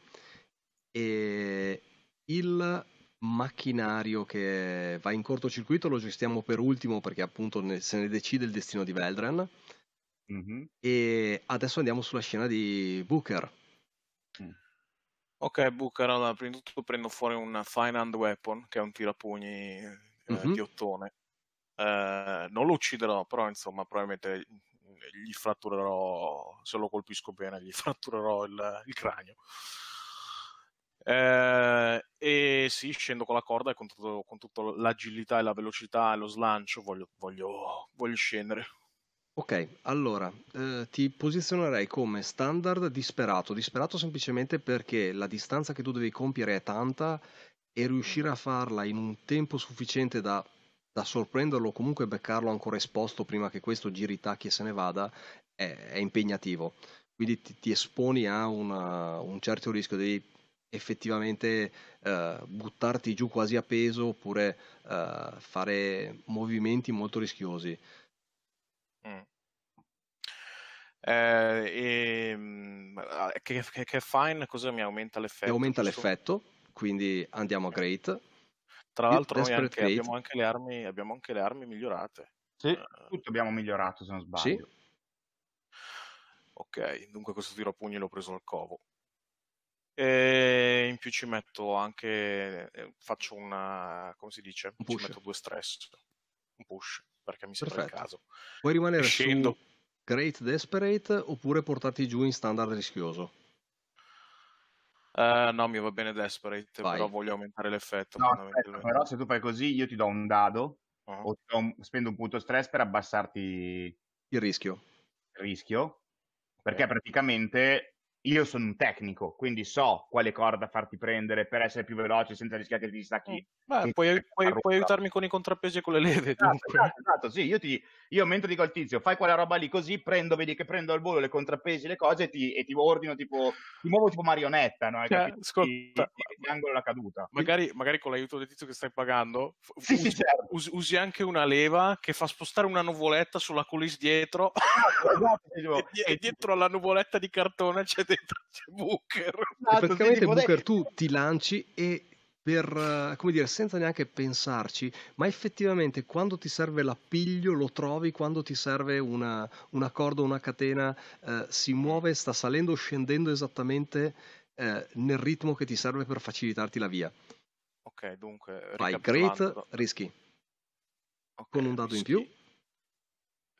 E il macchinario che va in cortocircuito lo gestiamo per ultimo perché appunto ne- se ne decide il destino di Veldren. mhm. E adesso andiamo sulla scena di Booker. Ok, Booker, allora, prima di tutto prendo fuori un Fine Hand Weapon, che è un tirapugni eh, Mhm. di ottone. Eh, non lo ucciderò, però insomma, probabilmente gli fratturerò, se lo colpisco bene, gli fratturerò il, il cranio. Eh, e sì, scendo con la corda e con, tutto, con tutta l'agilità e la velocità e lo slancio voglio, voglio, voglio scendere. Ok, allora eh, ti posizionerei come standard disperato. Disperato semplicemente perché la distanza che tu devi compiere è tanta e riuscire a farla in un tempo sufficiente da, da sorprenderlo o comunque beccarlo ancora esposto prima che questo giri i tacchi e se ne vada è, è impegnativo. Quindi ti, ti esponi a una- un certo rischio, devi effettivamente eh, buttarti giù quasi a peso oppure eh, fare movimenti molto rischiosi. Mm. Eh, e, ah, che, che, che fine cosa mi aumenta e l'effetto? aumenta giusto? l'effetto, quindi andiamo a Great. Tra l'altro noi anche, abbiamo, anche le armi, abbiamo anche le armi migliorate. Sì, Eh, tutto abbiamo migliorato se non Sì, sbaglio. ok, dunque questo tiro a pugni l'ho preso al covo. E in più ci metto anche, eh, faccio una, come si dice? Un Ci push. metto due stress, un push, perché mi sembra il caso. puoi rimanere Scendo. su Great Desperate oppure portarti giù in standard rischioso. Uh, no, mi va bene Desperate, Vai. però voglio aumentare l'effetto. No, aspetta, però se tu fai così io ti do un dado uh-huh. o un, spendo un punto stress per abbassarti il rischio. Il rischio, perché praticamente io sono un tecnico, quindi so quale corda farti prendere per essere più veloce senza rischiare che ti stacchi. Beh, puoi, puoi, puoi, aiutarmi con i contrappesi e con le leve. Esatto, esatto, esatto, sì, io, ti, io mentre dico al tizio, fai quella roba lì così, prendo, vedi che prendo al volo le contrappesi, le cose e ti, e ti ordino tipo, ti muovo tipo marionetta, no? Cioè, ascolta, ti, angolo la caduta. Magari, magari, con l'aiuto del tizio che stai pagando, sì, usi, sì, certo. usi, usi, anche una leva che fa spostare una nuvoletta sulla coulisse dietro esatto, esatto, e, e, dietro alla nuvoletta di cartone c'è dentro c'è Booker. Esatto, praticamente Booker tu ti lanci e per, come dire, senza neanche pensarci, ma effettivamente quando ti serve l'appiglio lo trovi, quando ti serve una, una corda, una catena, eh, si muove, sta salendo o scendendo esattamente eh, nel ritmo che ti serve per facilitarti la via. Ok, dunque... Vai, great, rischi. Okay, con un dato rischi. in più.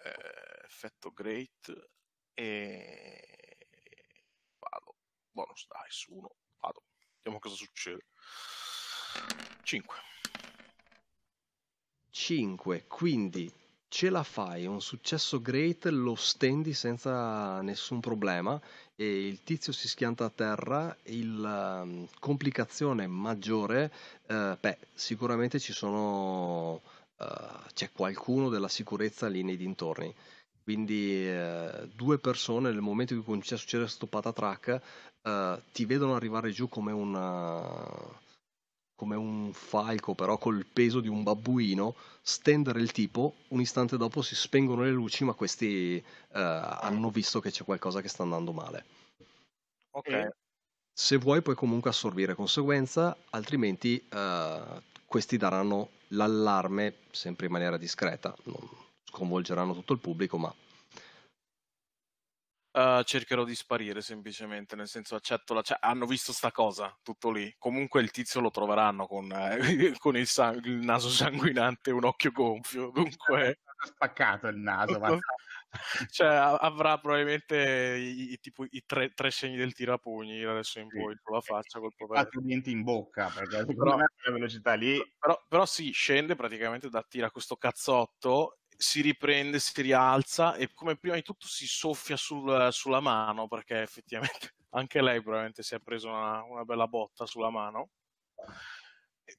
Eh, effetto great e... Bonus dice 1. Vado. Vediamo cosa succede. 5. 5, quindi ce la fai, un successo great, lo stendi senza nessun problema e il tizio si schianta a terra, la um, complicazione maggiore, uh, beh, sicuramente ci sono, uh, c'è qualcuno della sicurezza lì nei dintorni. Quindi uh, due persone nel momento in cui comincia a succedere questo patatrack ti vedono arrivare giù come una come un falco però col peso di un babbuino, stendere il tipo, un istante dopo si spengono le luci ma questi eh, hanno visto che c'è qualcosa che sta andando male. Ok. E se vuoi puoi comunque assorbire conseguenza, altrimenti eh, questi daranno l'allarme sempre in maniera discreta, non sconvolgeranno tutto il pubblico ma Uh, cercherò di sparire semplicemente, nel senso accetto la... Cioè, hanno visto sta cosa, tutto lì. Comunque il tizio lo troveranno con, eh, con il, sang- il, naso sanguinante e un occhio gonfio, dunque... spaccato il naso, ma... cioè avrà probabilmente i, i, tipo, i tre, tre, segni del tirapugni adesso in poi sulla faccia col quattro denti in bocca perché però, la velocità lì però, però sì scende praticamente da tira questo cazzotto si riprende, si rialza e come prima di tutto si soffia sul, sulla mano perché effettivamente anche lei probabilmente si è preso una, una bella botta sulla mano.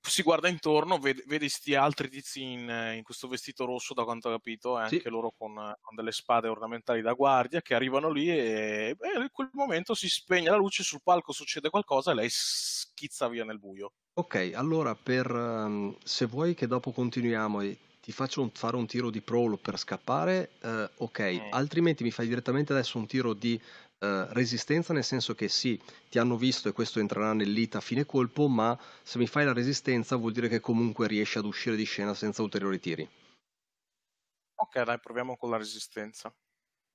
Si guarda intorno, vede, vede sti altri tizi in, in, questo vestito rosso, da quanto ho capito, e sì. anche loro con, con, delle spade ornamentali da guardia che arrivano lì e, e in quel momento si spegne la luce, sul palco succede qualcosa e lei schizza via nel buio. Ok, allora per um, se vuoi che dopo continuiamo e ti faccio fare un tiro di prolo per scappare, eh, ok, mm. altrimenti mi fai direttamente adesso un tiro di eh, resistenza, nel senso che sì, ti hanno visto e questo entrerà nell'ita a fine colpo, ma se mi fai la resistenza vuol dire che comunque riesci ad uscire di scena senza ulteriori tiri. Ok, dai, proviamo con la resistenza.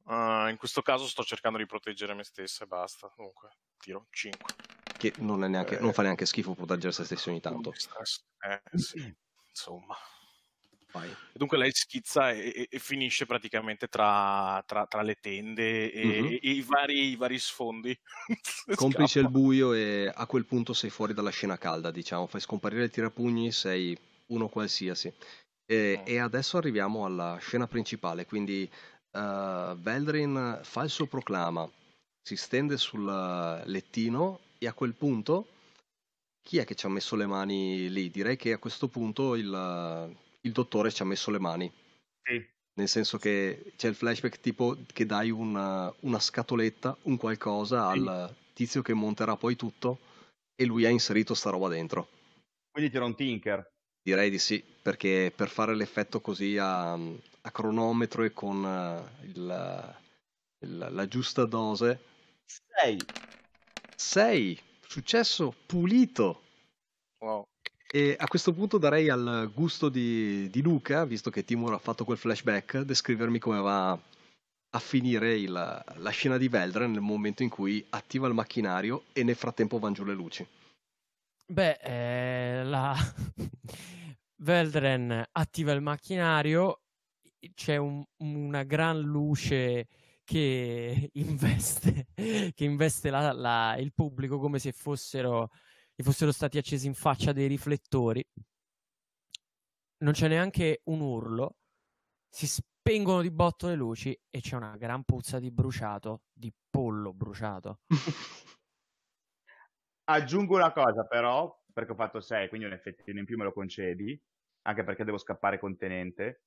Uh, in questo caso sto cercando di proteggere me stessa e basta. Dunque, tiro 5. Che non, neanche, eh, non fa neanche schifo proteggere se stessi ogni tanto. Eh, sì. Insomma. Vai. Dunque lei schizza e, e finisce praticamente tra, tra, tra le tende e, mm-hmm. e i, vari, i, vari, sfondi. Complice il buio e a quel punto sei fuori dalla scena calda, diciamo, fai scomparire il tirapugni, sei uno qualsiasi. E, mm. e adesso arriviamo alla scena principale, quindi uh, Veldrin fa il suo proclama, si stende sul lettino e a quel punto chi è che ci ha messo le mani lì? Direi che a questo punto il il dottore ci ha messo le mani. Sì. Nel senso che c'è il flashback tipo che dai una, una scatoletta, un qualcosa sì. al tizio che monterà poi tutto e lui ha inserito sta roba dentro. Quindi c'era un tinker. Direi di sì, perché per fare l'effetto così a, a cronometro e con uh, il, il, la giusta dose. 6. 6. Successo pulito. Wow. E a questo punto darei al gusto di, di, Luca, visto che Timur ha fatto quel flashback, descrivermi come va a finire il, la scena di Veldren nel momento in cui attiva il macchinario e nel frattempo vanno giù le luci. Beh, eh, la... Veldren attiva il macchinario, c'è un, una gran luce che investe, che investe la, la, il pubblico come se fossero, fossero stati accesi in faccia dei riflettori. Non c'è neanche un urlo, si spengono di botto le luci e c'è una gran puzza di bruciato, di pollo bruciato. Aggiungo una cosa però, perché ho fatto 6, quindi un effettino in più me lo concedi, anche perché devo scappare contenente.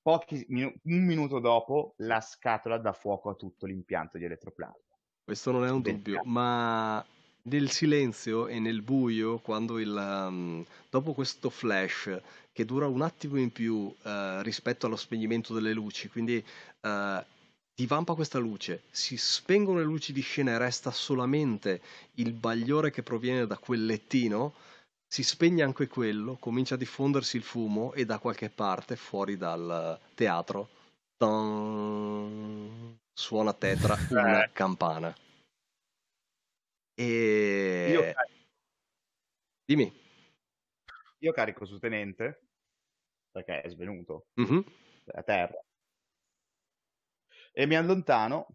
Pochi, un minuto dopo la scatola dà fuoco a tutto l'impianto di elettroplasma. Questo non è un dubbio, ma nel silenzio e nel buio, quando il, um, dopo questo flash che dura un attimo in più uh, rispetto allo spegnimento delle luci, quindi uh, divampa questa luce, si spengono le luci di scena e resta solamente il bagliore che proviene da quel lettino, si spegne anche quello, comincia a diffondersi il fumo e da qualche parte fuori dal teatro don, suona tetra una eh. campana. E... Io... Dimmi. Io carico su tenente perché è svenuto mm-hmm. a terra e mi allontano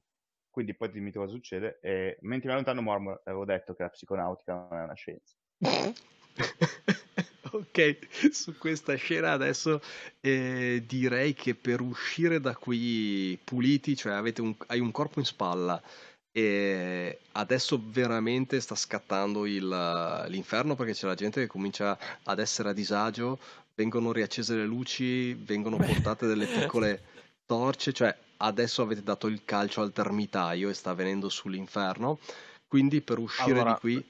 quindi poi dimmi cosa succede e mentre mi allontano mormoro avevo detto che la psiconautica non è una scienza ok, su questa scena adesso eh, direi che per uscire da qui puliti, cioè un, hai un corpo in spalla e adesso veramente sta scattando il, l'inferno perché c'è la gente che comincia ad essere a disagio, vengono riaccese le luci, vengono portate delle piccole torce, cioè adesso avete dato il calcio al termitaio e sta venendo sull'inferno, quindi per uscire allora... di qui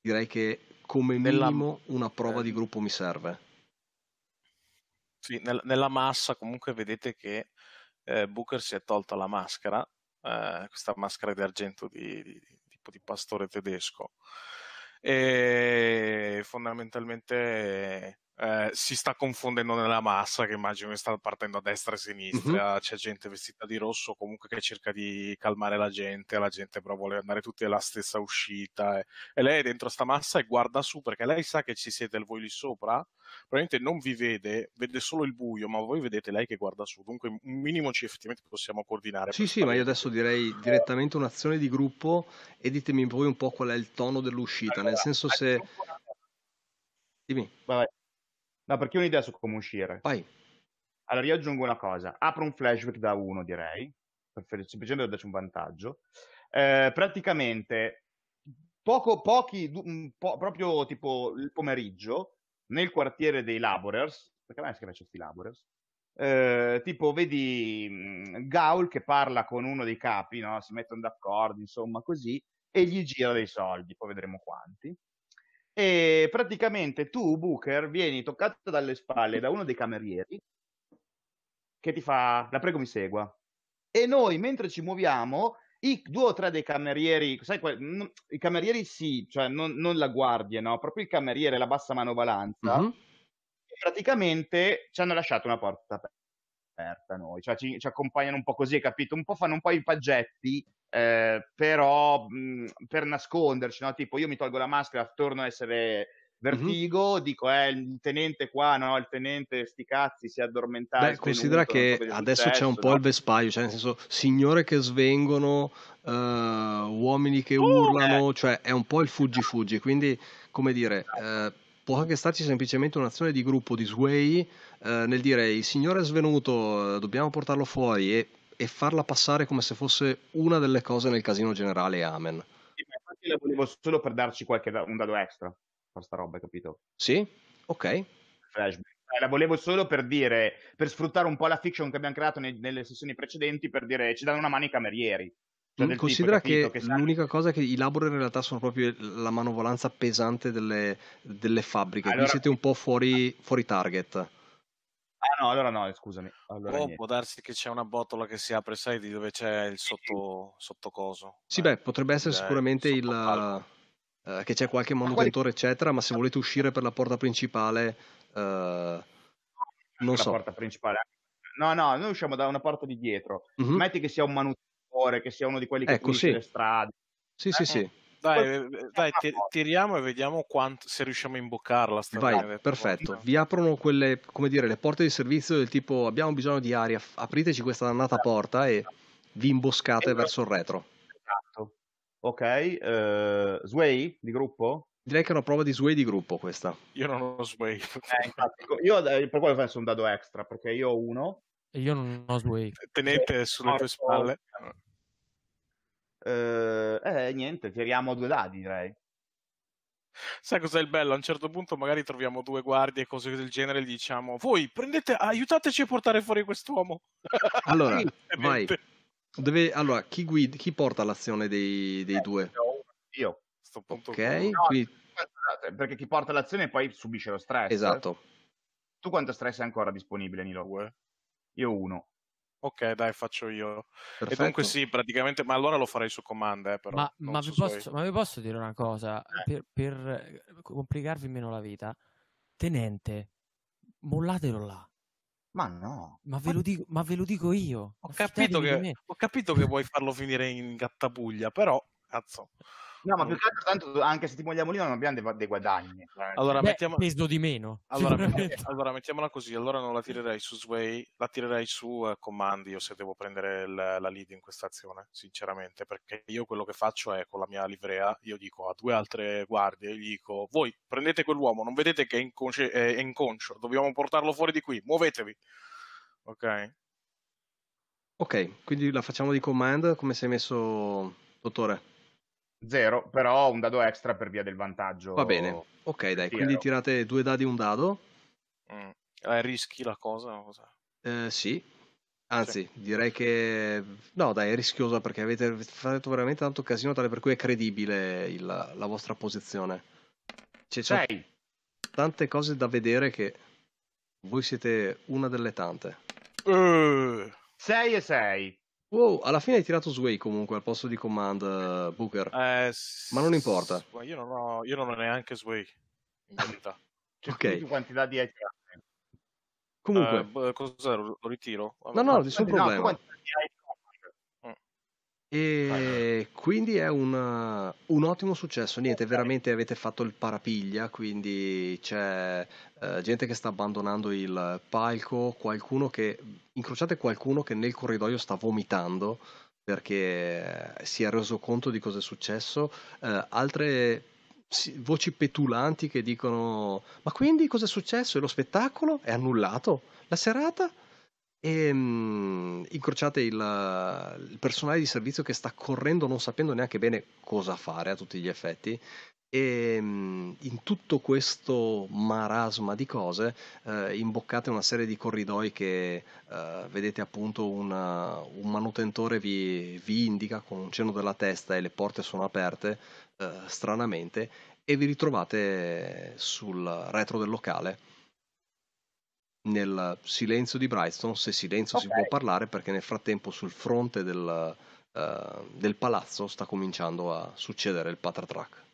direi che come minimo nella... una prova eh. di gruppo mi serve. Sì, nel, nella massa comunque vedete che eh, Booker si è tolta la maschera, eh, questa maschera di argento di, di, di, tipo di pastore tedesco. E fondamentalmente eh, si sta confondendo nella massa che immagino che sta partendo a destra e a sinistra, mm-hmm. c'è gente vestita di rosso comunque che cerca di calmare la gente, la gente però vuole andare tutti alla stessa uscita e, e lei è dentro sta massa e guarda su perché lei sa che ci siete voi lì sopra, probabilmente non vi vede, vede solo il buio, ma voi vedete lei che guarda su, dunque un minimo ci effettivamente possiamo coordinare. Sì, sì, ma io adesso direi direttamente un'azione di gruppo e ditemi voi un po' qual è il tono dell'uscita, allora, nel senso se... Dimmi. Vai, vai. No, perché ho un'idea su come uscire. Vai. Allora, io aggiungo una cosa. Apro un flashback da uno, direi. Per, semplicemente per darci un vantaggio. Eh, praticamente, poco, pochi, po- proprio tipo il pomeriggio, nel quartiere dei Laborers, perché me si chiama questi Laborers, eh, tipo vedi mh, Gaul che parla con uno dei capi, no? si mettono d'accordo, insomma, così, e gli gira dei soldi, poi vedremo quanti e praticamente tu, Booker, vieni toccato dalle spalle da uno dei camerieri che ti fa, la prego mi segua. E noi, mentre ci muoviamo, i due o tre dei camerieri, sai, n- i camerieri sì, cioè non, non, la guardia, no? Proprio il cameriere, la bassa manovalanza, mm-hmm. praticamente ci hanno lasciato una porta aperta noi, cioè ci, ci accompagnano un po' così, capito? Un po' fanno un po' i paggetti eh, però mh, mhmm, per nasconderci, no? tipo io mi tolgo la maschera, torno a essere Vertigo, mm-hmm. dico, eh, il tenente qua, no, il tenente, sti cazzi, si è addormentato. Beh, considera che adesso successo, c'è un po' no? il vespaio, cioè nel senso, signore che svengono, uh, uomini che uh, urlano, eh. cioè è un po' il fuggi-fuggi, quindi, come dire, uh, può anche starci semplicemente un'azione di gruppo di sway uh, nel dire, il signore è svenuto, dobbiamo portarlo fuori e e farla passare come se fosse una delle cose nel casino generale Amen. Sì, ma infatti la volevo solo per darci qualche un dado extra, questa roba, capito? Sì, ok. Flashback. Eh, la volevo solo per dire, per sfruttare un po' la fiction che abbiamo creato nei, nelle sessioni precedenti, per dire ci danno una mano i camerieri. Cioè mm, Considera tipo, che, che l'unica sa... cosa è che i labor in realtà sono proprio la manovolanza pesante delle, delle fabbriche, allora... quindi siete un po' fuori, fuori target. Ah no, allora no, scusami. Allora, oh, può darsi che c'è una botola che si apre, sai, di dove c'è il sotto, sottocoso. Sì, eh, beh, potrebbe essere sicuramente il... Uh, che c'è qualche manutentore, eccetera, ma se volete uscire per la porta principale, uh, non la so. porta principale. No, no, noi usciamo da una porta di dietro. Mm-hmm. Metti che sia un manutentore, che sia uno di quelli che ecco, sì. le strade. Sì, eh, sì, sì. Dai, eh, dai tiriamo e vediamo quanto, se riusciamo a imboccarla. Vai, perfetto. Vi aprono quelle, come dire, le porte di servizio del tipo abbiamo bisogno di aria, apriteci questa dannata porta e vi imboscate verso il retro. Esatto. Ok, eh, Sway di gruppo? Direi che è una prova di sway di gruppo questa. Io non ho sway. Eh, infatti, io per quello faccio un dado extra, perché io ho uno. E io non ho sway. Tenete sulle tue spalle. Eh, eh, niente, tiriamo due dadi, direi. Sai cos'è il bello? A un certo punto magari troviamo due guardie e cose del genere e gli diciamo voi prendete, aiutateci a portare fuori quest'uomo. Allora, vai. Deve, allora, chi, guida, chi porta l'azione dei, dei due? Io. Ok, no, quindi... scusate, perché chi porta l'azione poi subisce lo stress. Esatto. Tu quanto stress è ancora disponibile, Nilo? Io uno. Ok, dai, faccio io. Perfetto. E dunque sì, praticamente, ma allora lo farei su comando, eh, però. Ma, ma su vi posso, ma vi posso dire una cosa? Eh. Per, per eh, complicarvi meno la vita, tenente, mollatelo là. Ma no. Ma ve lo dico, ma ve lo dico io. Ho ma capito, che, ho capito che vuoi farlo finire in gattapuglia, però, cazzo. No, ma più che altro, tanto, anche se ti mogliamo lì non abbiamo dei, dei guadagni. Allora, Beh, mettiamo... peso di meno. Allora, allora, mettiamola così, allora non la tirerei su Sway, la tirerei su eh, comandi io se devo prendere il- la lead in questa azione, sinceramente, perché io quello che faccio è con la mia livrea, io dico a due altre guardie, gli dico, voi prendete quell'uomo, non vedete che è, inconsci- è inconscio, dobbiamo portarlo fuori di qui, muovetevi. Ok? Ok, quindi la facciamo di command, come sei messo, dottore? Zero, però un dado extra per via del vantaggio. Va bene. Ok, dai, Sì, quindi tirate due dadi un dado. Mm. Eh, rischi la cosa? Eh, sì. Anzi, direi che... No, dai, è rischiosa perché avete fatto veramente tanto casino, tale per cui è credibile il- la vostra posizione. C'è, c'è Sei. tante cose da vedere che voi siete una delle tante. Eh, 6 e 6. Wow, alla fine hai tirato Sway comunque al posto di command eh, Booker. eh, Ma non importa. s- ma Io non ho, io non ho neanche Sway, in verità. Cioè, Ok. tu quanti dadi hai tirato? Comunque, Eh, boh, cos'è? Lo, ritiro? no, Vabbè. no, nessun No, problema. tirato? E quindi è un, uh, un ottimo successo. Niente, veramente avete fatto il parapiglia, quindi c'è eh, gente che sta abbandonando il palco, qualcuno che incrociate qualcuno che nel corridoio sta vomitando perché si è reso conto di cosa è successo, eh, altre voci petulanti che dicono: Ma quindi cosa è successo? E lo spettacolo è annullato? La serata? E mm, incrociate il, il personale di servizio che sta correndo non sapendo neanche bene cosa fare a tutti gli effetti. E mm, in tutto questo marasma di cose eh, imboccate una serie di corridoi che eh, vedete appunto una- un manutentore vi, vi indica con un cenno della testa e le porte sono aperte eh, stranamente e vi ritrovate sul retro del locale nel silenzio di Brightstone, se silenzio si Ok. può parlare, perché nel frattempo sul fronte del, eh, del palazzo sta cominciando a succedere il patatrack.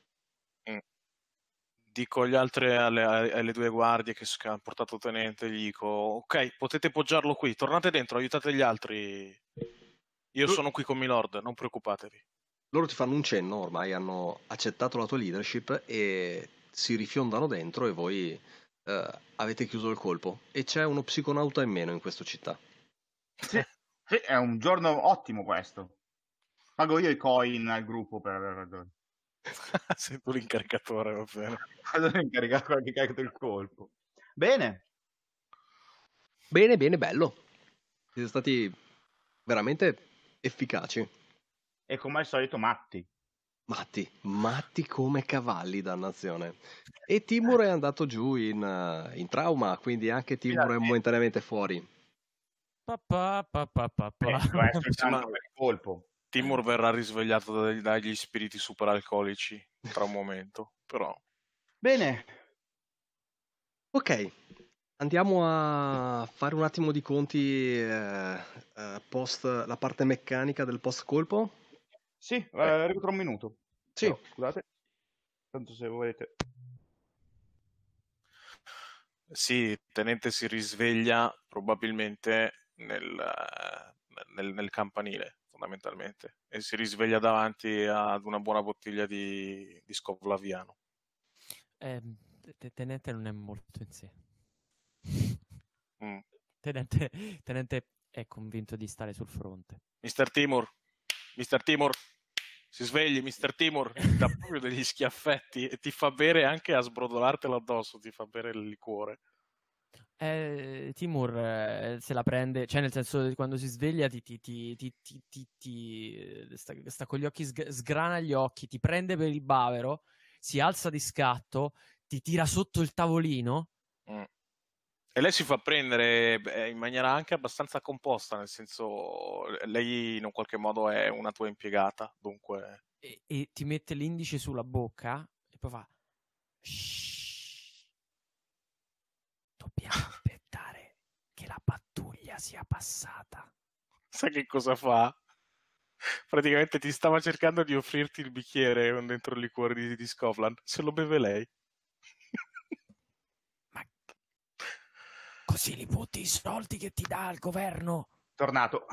Dico agli altri, alle, alle due guardie che, che hanno portato tenente, gli dico, ok, potete poggiarlo qui, tornate dentro, aiutate gli altri. Io Lo- sono qui con Milord, non preoccupatevi. Loro ti fanno un cenno, ormai hanno accettato la tua leadership e si rifiondano dentro e voi eh, avete chiuso il colpo. E c'è uno psiconauta in meno in questa città. Sì, è un giorno ottimo questo. Pago io i coin al gruppo per Sei tu l'incaricatore, va bene. aver incaricato qualche carico del colpo. Bene, Bene, bene, bello. Siete stati veramente efficaci. e come al solito matti. Matti, matti come cavalli, dannazione. E Timur è andato giù in, eh, in trauma, quindi anche Timur è momentaneamente fuori. Pa, pa, pa, pa, pa, pa. Eh, colpo. Timur verrà risvegliato dagli, dagli spiriti superalcolici tra un momento, però... Bene, Ok, andiamo a fare un attimo di conti eh, eh, post la parte meccanica del post colpo. Sì, eh, arrivo tra un minuto. Sì. Però, scusate. Tanto se volete. Sì, Tenente si risveglia probabilmente nel, eh, nel- nel campanile, fondamentalmente, e si risveglia davanti ad una buona bottiglia di, di scovlaviano. Eh, te- tenente non è molto in sé. Mm. Tenente, tenente è convinto di stare sul fronte. Mister Timur, Mister Timur, si svegli, Mister Timur, ti dà proprio degli schiaffetti e ti fa bere anche a sbrodolartelo addosso, ti fa bere il liquore. Eh, Timur eh, se la prende, cioè nel senso quando si sveglia ti, ti, ti, ti eh, sta, sta, con gli occhi, sgrana gli occhi, ti prende per il bavero, si alza di scatto, ti tira sotto il tavolino. Mm. E lei si fa prendere in maniera anche abbastanza composta, nel senso lei in un qualche modo è una tua impiegata, dunque... E, e ti mette l'indice sulla bocca e poi fa... Shh. Dobbiamo aspettare che la pattuglia sia passata. Sai che cosa fa? Praticamente ti stava cercando di offrirti il bicchiere dentro il liquore di, di Scotland, se lo beve lei. Così li butti i soldi che ti dà il governo. Tornato.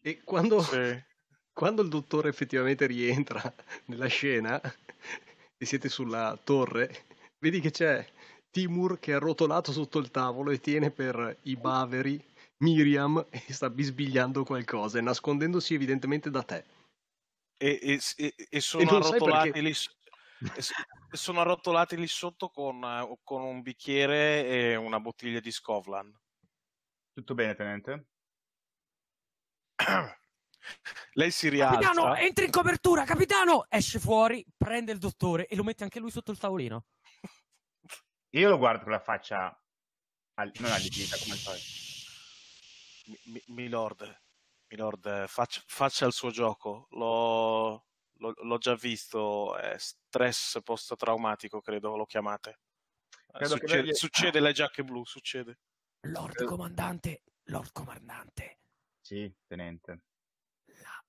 E quando, sì. quando il dottore effettivamente rientra nella scena e siete sulla torre, vedi che c'è Timur che è arrotolato sotto il tavolo e tiene per i baveri Miriam e sta bisbigliando qualcosa e nascondendosi evidentemente da te. E, e, e sono e arrotolati lì sono arrotolati lì sotto con, con, un bicchiere e una bottiglia di Scovlan. Tutto bene, tenente? Lei si rialza. Capitano, entra in copertura, capitano! Esce fuori, prende il dottore e lo mette anche lui sotto il tavolino. Io lo guardo con la faccia al... non allibita come al solito. Milord, Milord, faccia, faccia il suo gioco. Lo, l'ho già visto, è stress post-traumatico, credo lo chiamate. Credo succede, che... succede le giacche blu, succede. Lord credo... Comandante, Lord Comandante. Sì, tenente. La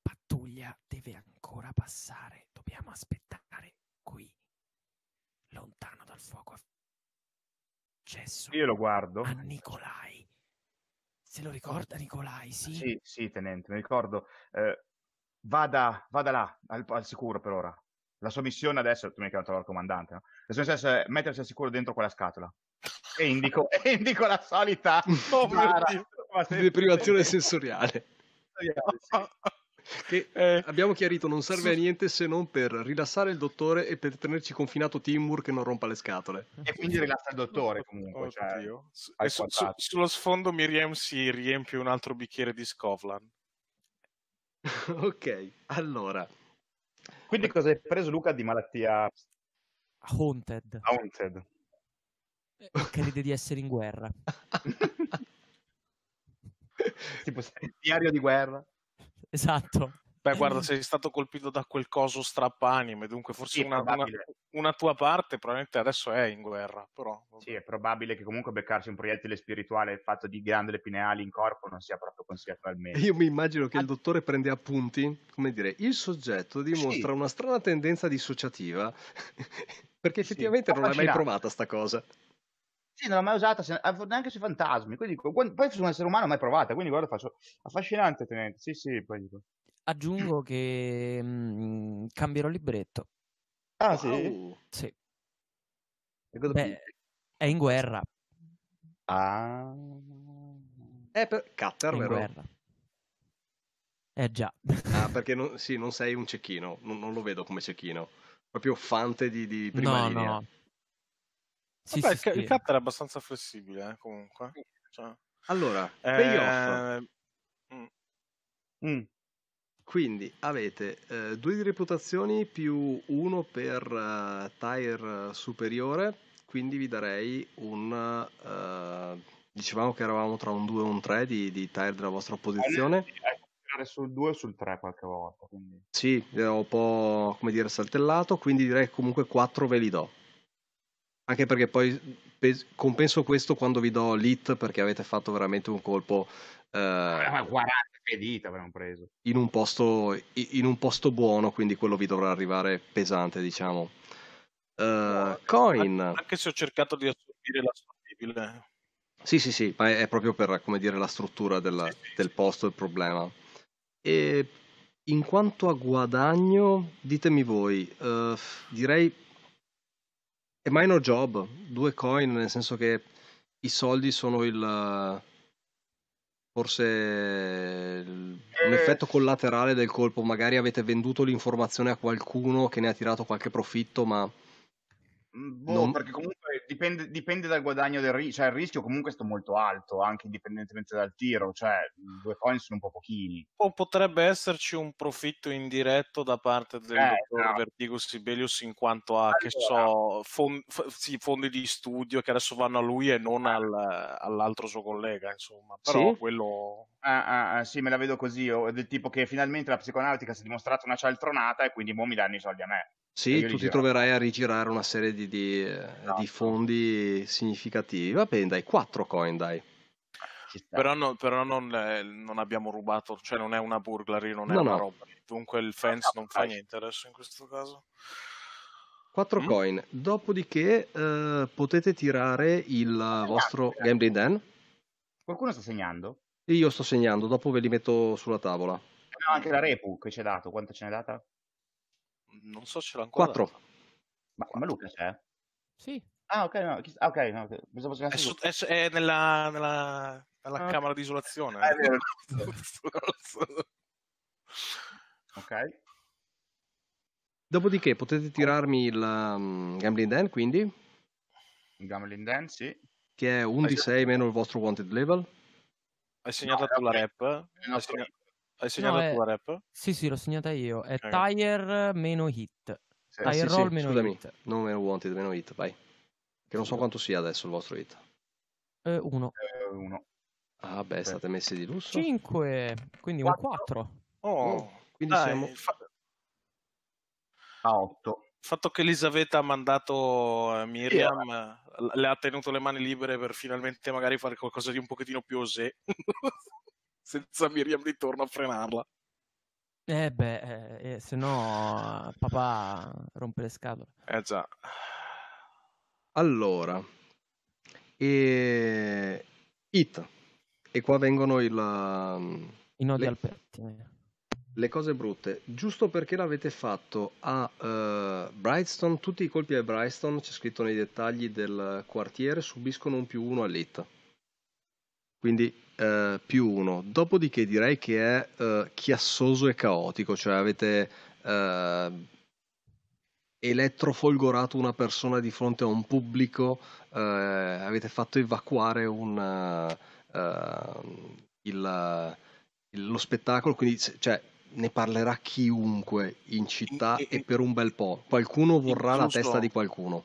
pattuglia deve ancora passare. Dobbiamo aspettare qui, lontano dal fuoco accesso. Io lo guardo. A Nicolai. Se lo ricorda Nicolai, sì? Sì, sì, tenente, mi ricordo. Eh, vada, vada là, al, al, sicuro per ora. La sua missione adesso, tu mi hai chiamato il comandante, no? La sua missione è mettersi al sicuro dentro quella scatola. E indico, e indico la solita oh, deprivazione sensoriale. Che eh, abbiamo chiarito non serve a niente se non per rilassare il dottore e per tenerci confinato Timur che non rompa le scatole. E quindi rilassa il dottore comunque. Cioè, e su, su, sullo sfondo Miriam si riempie un altro bicchiere di Scovlan. ok, allora. Quindi cosa hai preso Luca di malattia? Haunted. Haunted. Che ride di essere in guerra. tipo il diario di guerra. Esatto. Beh, guarda, sei stato colpito da quel coso strappanime, dunque forse sì, una, una, una, tua parte probabilmente adesso è in guerra, però... Sì, è probabile che comunque beccarsi un proiettile spirituale fatto di ghiandole pineali in corpo non sia proprio consigliato al medico. Io mi immagino che il dottore prende appunti, come dire, il soggetto dimostra sì. una strana tendenza dissociativa, perché effettivamente sì, non l'hai mai provata sta cosa. Sì, non l'ho mai usata neanche sui fantasmi. Quindi, poi su un essere umano mai provata. Quindi, guarda, faccio affascinante, tenente. Sì, sì, poi dico aggiungo che mh, mhmm, cambierò libretto. Ah, sì? Wow. Sì. Beh, è in guerra. Ah. È per Cutter, è vero? Guerra. Eh già. Ah, perché non, sì, non sei un cecchino, non, non, lo vedo come cecchino. Proprio fante di, di prima no, linea. No, sì, Vabbè, sì, il, sì. Cutter è abbastanza flessibile, eh, comunque. Cioè... Allora, eh... payoff. Mm. Mm. Quindi avete eh, due di reputazioni più uno per uh, tire superiore, quindi vi darei un... Uh, dicevamo che eravamo tra un 2 e un 3 di, di tire della vostra posizione. Eh, sul 2 o sul 3 qualche volta. Quindi. Sì, ho un po' come dire saltellato, quindi direi che comunque 4 ve li do. Anche perché poi pes- compenso questo quando vi do l'hit perché avete fatto veramente un colpo. Eh, 40 dita avremmo preso. In un, posto, in un posto buono, quindi quello vi dovrà arrivare pesante, diciamo. Uh, coin. Anche se ho cercato di assorbire l'assorbibile. Sì, sì, sì, ma è proprio per, come dire, la struttura della, sì, sì, del posto il problema. E in quanto a guadagno, ditemi voi, uh, direi è minor job, due coin, nel senso che i soldi sono il, Forse un Eh, effetto collaterale del colpo, magari avete venduto l'informazione a qualcuno che ne ha tirato qualche profitto, ma Mm, Boh, non- perché comunque dipende, dipende dal guadagno del rischio, cioè il rischio comunque è sto molto alto, anche indipendentemente dal tiro, cioè due coin sono un po' pochini. O potrebbe esserci un profitto indiretto da parte del Eh, dottor no. Vertigo Sibelius in quanto a, che Allora. so, fon- f- sì, fondi di studio che adesso vanno a lui e non al- all'altro suo collega, insomma. Però Sì? quello... Ah, ah, sì, me la vedo così, del tipo che finalmente la psiconautica si è dimostrata una cialtronata e quindi mo mi danno i soldi a me. Sì, tu ti giro. troverai a rigirare una serie di, di, eh, Esatto. di fondi significativi. Va bene, dai, 4 coin, dai. Però, no- però non, eh, non abbiamo rubato, cioè non è una burglary, non è No, una no. roba. Dunque il fence non fa niente adesso in questo caso. 4 Mm. coin. Dopodiché eh, potete tirare il vostro Gambling Dan. Qualcuno sta segnando? Io sto segnando, dopo ve li metto sulla tavola. No, anche la Repu che ci ha dato, quanto ce n'è data? Non so se l'ha ancora 4. data. Ma, ma Luca c'è? Sì. Ah, ok, no, chi- ah, ok, no, È, su- è è nella, nella, nella Ah. camera di isolazione. Ah. Ok. Dopodiché potete tirarmi il um, Gambling Dan, quindi, Il Gambling Dan, sì. che è un di 6 meno il vostro wanted level. Hai segnato No, tu la rep? Il Hai, nostro- segna- hai segnato No, è- tu la rep? Sì, sì, l'ho segnata io. È Ok. tire meno hit. sì. Ah, Tire sì, roll sì, meno scusami, hit. non meno wanted, meno hit, vai. Che non so quanto sia adesso il vostro hit. Eh, uno. Eh, uno. Ah, beh, state messi di lusso. 5, quindi un Quattro. 4. Oh, Oh, quindi dai, siamo- fa- A 8. il fatto che Elisabetta ha mandato eh, Miriam eh, le ha tenuto le mani libere per finalmente magari fare qualcosa di un pochettino più osè senza Miriam di torno a frenarla. Eh beh, eh, eh, se no papà rompe le scatole. Eh già. Allora, e... hit. E qua vengono il, um, I nodi Le- al pettine. le cose brutte. Giusto perché l'avete fatto a eh, Brightstone, tutti i colpi a Brightstone, c'è scritto nei dettagli del quartiere, subiscono un più uno all'hit. Quindi eh, più uno. Dopodiché direi che è eh, chiassoso e caotico, cioè avete eh, elettrofolgorato una persona di fronte a un pubblico, eh, avete fatto evacuare un, eh, il, lo spettacolo, quindi cioè, ne parlerà chiunque in città e in- per un bel po'. Qualcuno vorrà la incluso- testa di qualcuno.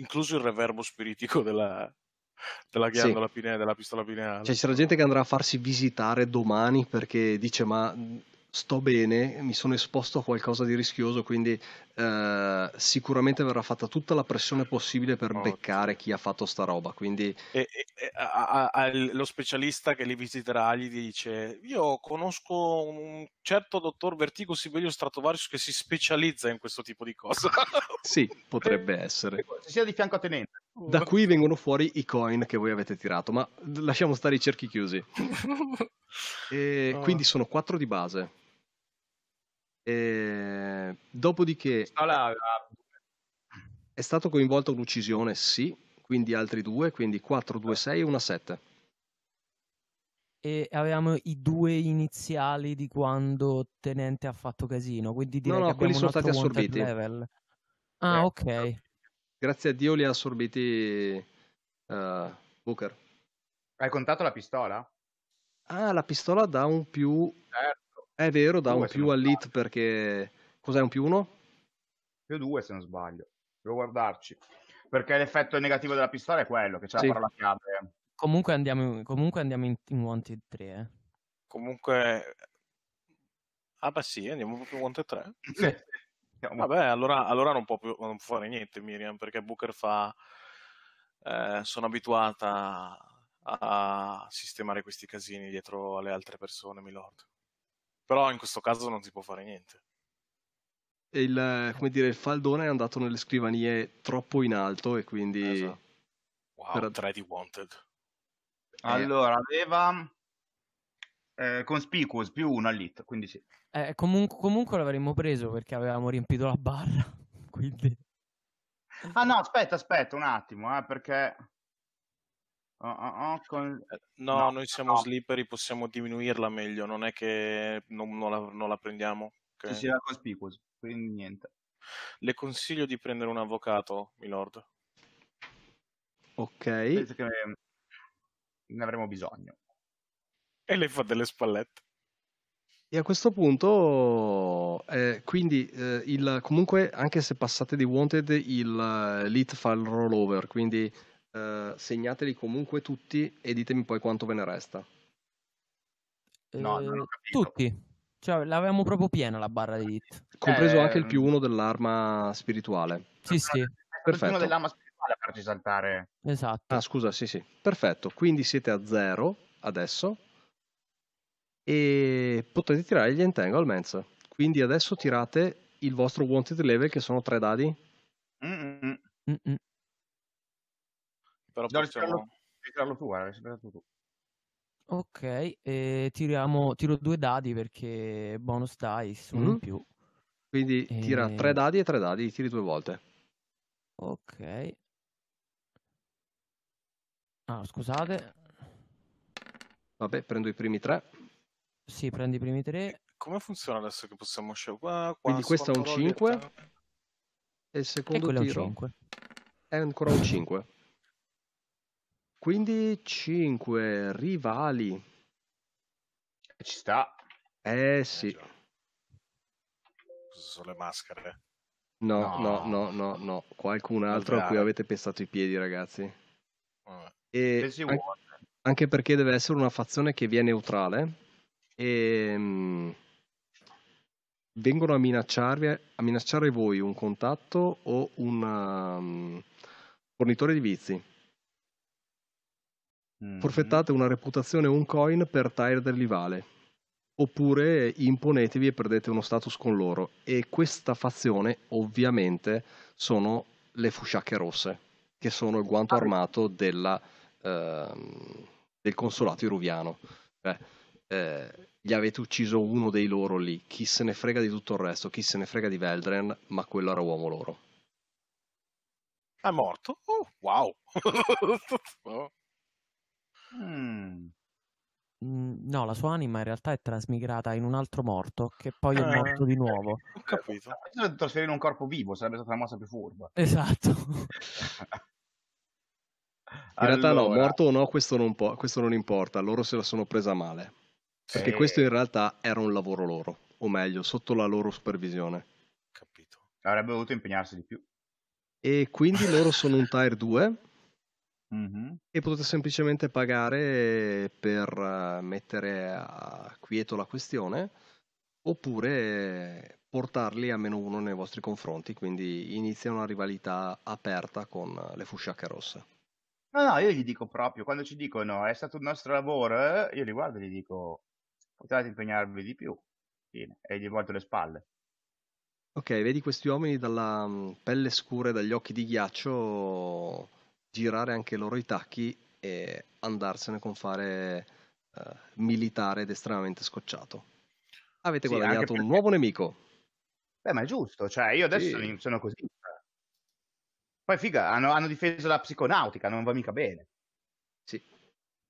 Incluso il reverbo spiritico della, della Sì. ghiandola pineale, della pistola pineale. Cioè, c'era gente che andrà a farsi visitare domani perché dice: Ma mh, sto bene, mi sono esposto a qualcosa di rischioso, quindi eh, sicuramente verrà fatta tutta la pressione possibile per Ottimo. beccare chi ha fatto sta roba. Quindi, E, e- a- a- a- lo specialista che li visiterà gli dice: Io conosco un certo dottor Vertigo Sibelio Stratovarius che si specializza in questo tipo di cose. sì, potrebbe essere. Se sia di fianco a tenente. Da qui vengono fuori i coin che voi avete tirato, ma lasciamo stare i cerchi chiusi. E Ah. Quindi sono quattro di base. E dopodiché è stato coinvolto un'uccisione, sì, quindi altri due, quindi 4, 2, 6 e una 7. E avevamo i due iniziali di quando Tenente ha fatto casino, quindi direi no, che quelli sono stati assorbiti. level. Ah, Eh, ok. Grazie a Dio li ha assorbiti eh, Booker. Hai contato la pistola? Ah, la pistola dà un più... Certo. È vero, dà Due, un più all'hit perché... Cos'è un più uno? Più due se non sbaglio. Devo guardarci. Perché l'effetto negativo della pistola è quello, che c'è Sì. la parola chiave. Comunque andiamo, comunque andiamo in, in Wanted 3. Eh. Comunque, ah, beh, sì, andiamo proprio Wanted 3. Siamo- Vabbè, allora, allora non, può più, non può fare niente Miriam perché Booker fa. eh, sono abituata a sistemare questi casini dietro alle altre persone, Milord. Però in questo caso non si può fare niente. E il, come dire, il faldone è andato nelle scrivanie troppo in alto e quindi... Esatto. Wow, Per- 3 di Wanted. Allora, aveva eh, conspicuous più uno all'hit, quindi sì. Eh, comunque, comunque l'avremmo preso perché avevamo riempito la barra. Quindi... Ah no, aspetta, aspetta un attimo, eh, perché... Oh, oh, oh, con... Eh, no, No, noi siamo no. slippery, possiamo diminuirla meglio, non è che non, non la, non la prendiamo. ok? Sì, conspicuous, quindi niente. Le consiglio di prendere un avvocato, milord. Ok. Penso che ne avremo bisogno. E lei fa delle spallette. E a questo punto, eh, quindi eh, il, comunque, anche se passate di Wanted, il eh, lit fa il rollover, quindi eh, segnateli comunque tutti e ditemi poi quanto ve ne resta. No, non ho Eh, capito. tutti. Cioè, l'avevamo proprio piena la barra di hit. Compreso Eh, anche il più uno dell'arma spirituale. Sì, sì, Perfetto. Perfetto. dell'ama spirituale a farci saltare. esatto. Ah, scusa, sì, sì. Perfetto, quindi siete a zero adesso e potete tirare gli entanglements. Quindi adesso tirate il vostro wanted level che sono tre dadi. Mm-mm. Mm-mm. Però No, possiamo... ritirarlo tu, guarda, ritirarlo tu. Ok, e tiriamo, tiro due dadi perché bonus dice, uno Mhm. in più. Quindi tira E- tre dadi e tre dadi, tiri due volte. Ok. Ah, scusate. Vabbè, prendo i primi tre. Sì, prendi i primi tre. Come funziona adesso che possiamo scegliere? Qua, qua Quindi questo è un scontrollo 5. direttamente. E il E secondo è un tiro 5. è ancora un 5. Quindi 5 rivali. Ci sta. Eh Eh, sì. sono le maschere. No, no, No. no, no. Qualcun altro a cui avete pestato i piedi, ragazzi. E anche perché deve essere una fazione che viene neutrale e mm, vengono a minacciarvi a minacciare voi un contatto o un um, fornitore di vizi. Mm. Forfettate una reputazione o un coin per tire del rivale. Oppure imponetevi e perdete uno status con loro. E questa fazione, ovviamente, sono le fusciacche rosse, che sono il guanto Ah. armato della, ehm, del consolato iruviano. Cioè, eh, gli avete ucciso uno dei loro lì. Chi se ne frega di tutto il resto? Chi se ne frega di Veldren? Ma quello era uomo loro. È morto? Oh, wow. Oh, Mm. Mm, No, la sua anima in realtà è trasmigrata in un altro morto che poi è Ah. morto di nuovo. Ho capito. Trasferire in un corpo vivo sarebbe stata la mossa più furba. Esatto. In realtà no, Allora, morto o no, questo non, po- questo non importa, loro se la sono presa male. Perché eh, questo in realtà era un lavoro loro, o meglio, sotto la loro supervisione. capito. Avrebbe dovuto impegnarsi di più. E quindi loro sono un tier 2 Mhm. e potete semplicemente pagare per eh, mettere a quieto la questione oppure portarli a meno uno nei vostri confronti, quindi inizia una rivalità aperta con le fusciacche rosse. No, no, io gli dico proprio, quando ci dicono è stato un nostro lavoro, eh, io li guardo e gli dico potete impegnarvi di più. Fine. E gli volto le spalle. Ok, vedi questi uomini dalla mm, pelle scura e dagli occhi di ghiaccio girare anche loro i tacchi e andarsene con fare eh, militare ed estremamente scocciato. Avete Sì, guadagnato anche un perché- nuovo nemico. Beh, ma è giusto, cioè io adesso Sì. sono, così. Poi figa, hanno, hanno difeso la psiconautica, non va mica bene. Sì,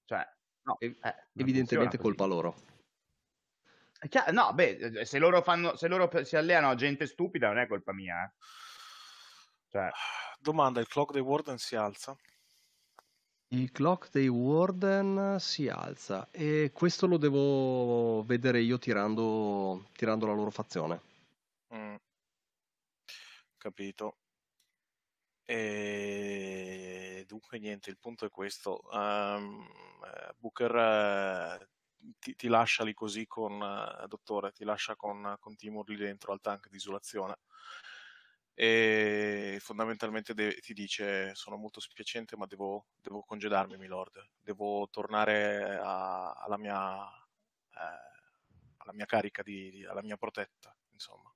Cioè, no, eh, evidentemente colpa loro. Chiaro- no, beh, se loro, fanno, se loro si alleano a gente stupida non è colpa mia. eh. Cioè, Domanda, il clock dei Warden si alza? Il clock dei Warden si alza e questo lo devo vedere io tirando, tirando la loro fazione. Mm. Capito. E dunque niente, il punto è questo. Eh, Booker eh, ti, ti lascia lì così con, eh, dottore, ti lascia con, con Timur lì dentro al tank di isolazione e fondamentalmente de- ti dice sono molto spiacente ma devo, devo congedarmi milord, devo tornare a- alla mia, eh, alla mia carica, di, di- alla mia protetta, insomma.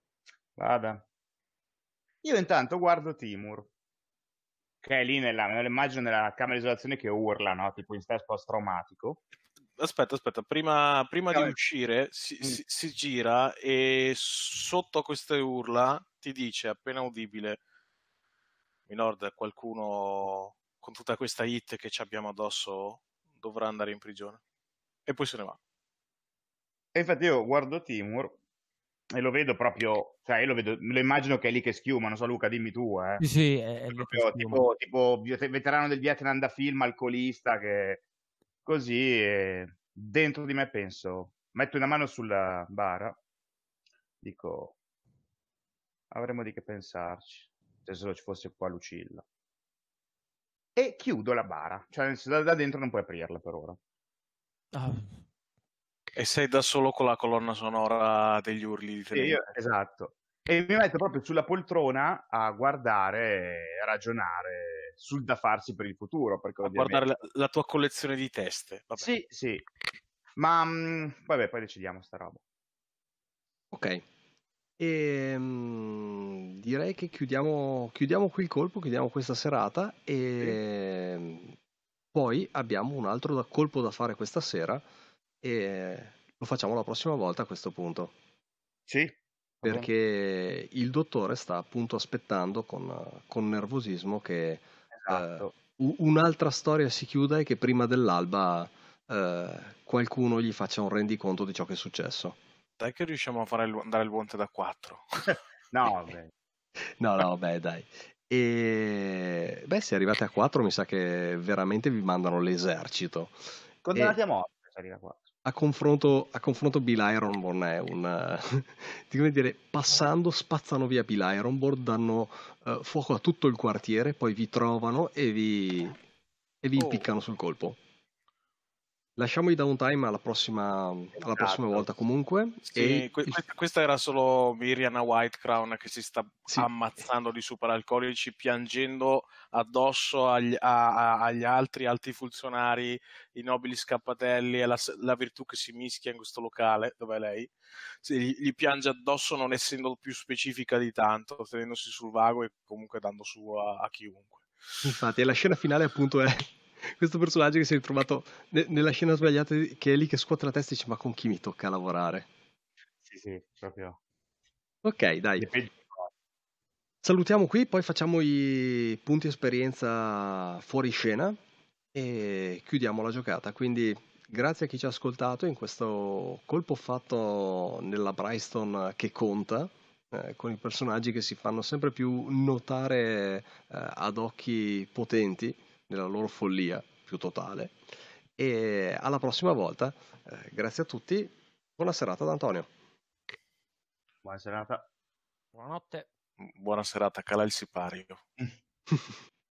vada. Io intanto guardo Timur, che è lì nella, immagino nella camera di isolazione che urla, no? Tipo in stress post-traumatico. Aspetta, aspetta, prima, prima di uscire si, Mm. si- si gira e sotto a queste urla ti dice appena udibile, Milord, qualcuno, con tutta questa hit che ci abbiamo addosso, dovrà andare in prigione. E poi se ne va. E infatti io guardo Timur e lo vedo proprio, cioè io lo vedo, lo immagino che è lì che schiuma, non so Luca, dimmi tu, eh. Sì, sì, è, è proprio, tipo, tipo, veterano del Vietnam da film, alcolista, che così e dentro di me penso, metto una mano sulla bara, dico, avremo di che pensarci, se solo ci fosse qua Lucilla. E chiudo la bara, cioè da, da dentro non puoi aprirla per ora. Ah. E sei da solo con la colonna sonora degli urli di sì, io, Esatto. E mi metto proprio sulla poltrona a guardare e a ragionare sul da farsi per il futuro. Perché a guardare la, la, tua collezione di teste. Vabbè. Sì, sì. Ma mh, vabbè, poi decidiamo sta roba. Ok. E, mh, direi che chiudiamo, chiudiamo qui il colpo, chiudiamo questa serata e sì. poi abbiamo un altro da colpo da fare questa sera e lo facciamo la prossima volta a questo punto. Sì. Perché il dottore sta appunto aspettando con, con nervosismo che esatto. eh, un'altra storia si chiuda e che prima dell'alba eh, qualcuno gli faccia un rendiconto di ciò che è successo. Dai che riusciamo a fare il, andare il ponte da 4. no, vabbè. no, no, vabbè, dai. E beh, se arrivate a 4 mi sa che veramente vi mandano l'esercito. Condannati e... a morte se arriva a 4 a confronto, a confronto Bill Ironborn è un come dire, passando spazzano via Bill Ironborn danno uh, fuoco a tutto il quartiere poi vi trovano e vi, e vi oh. impiccano sul colpo Lasciamo i downtime alla prossima, alla esatto. prossima volta comunque. Sì, que- questa era solo Miriam White Crown che si sta sì. ammazzando di superalcolici, piangendo addosso agli, a, a, agli altri alti funzionari, i nobili scappatelli e la, la, virtù che si mischia in questo locale, dove è lei. Sì, gli, gli, piange addosso non essendo più specifica di tanto, tenendosi sul vago e comunque dando su a, a chiunque. Infatti, la scena finale appunto è questo personaggio che si è ritrovato ne- nella scena sbagliata che è lì che scuote la testa e dice ma con chi mi tocca lavorare? Sì, sì, proprio. Ok, dai. Salutiamo qui, poi facciamo i punti esperienza fuori scena e chiudiamo la giocata. Quindi grazie a chi ci ha ascoltato in questo colpo fatto nella Bryston che conta, eh, con i personaggi che si fanno sempre più notare eh, ad occhi potenti nella loro follia più totale. E alla prossima volta, eh, grazie a tutti, buona serata ad Antonio. Buona serata. Buonanotte. Buona serata, cala il sipario.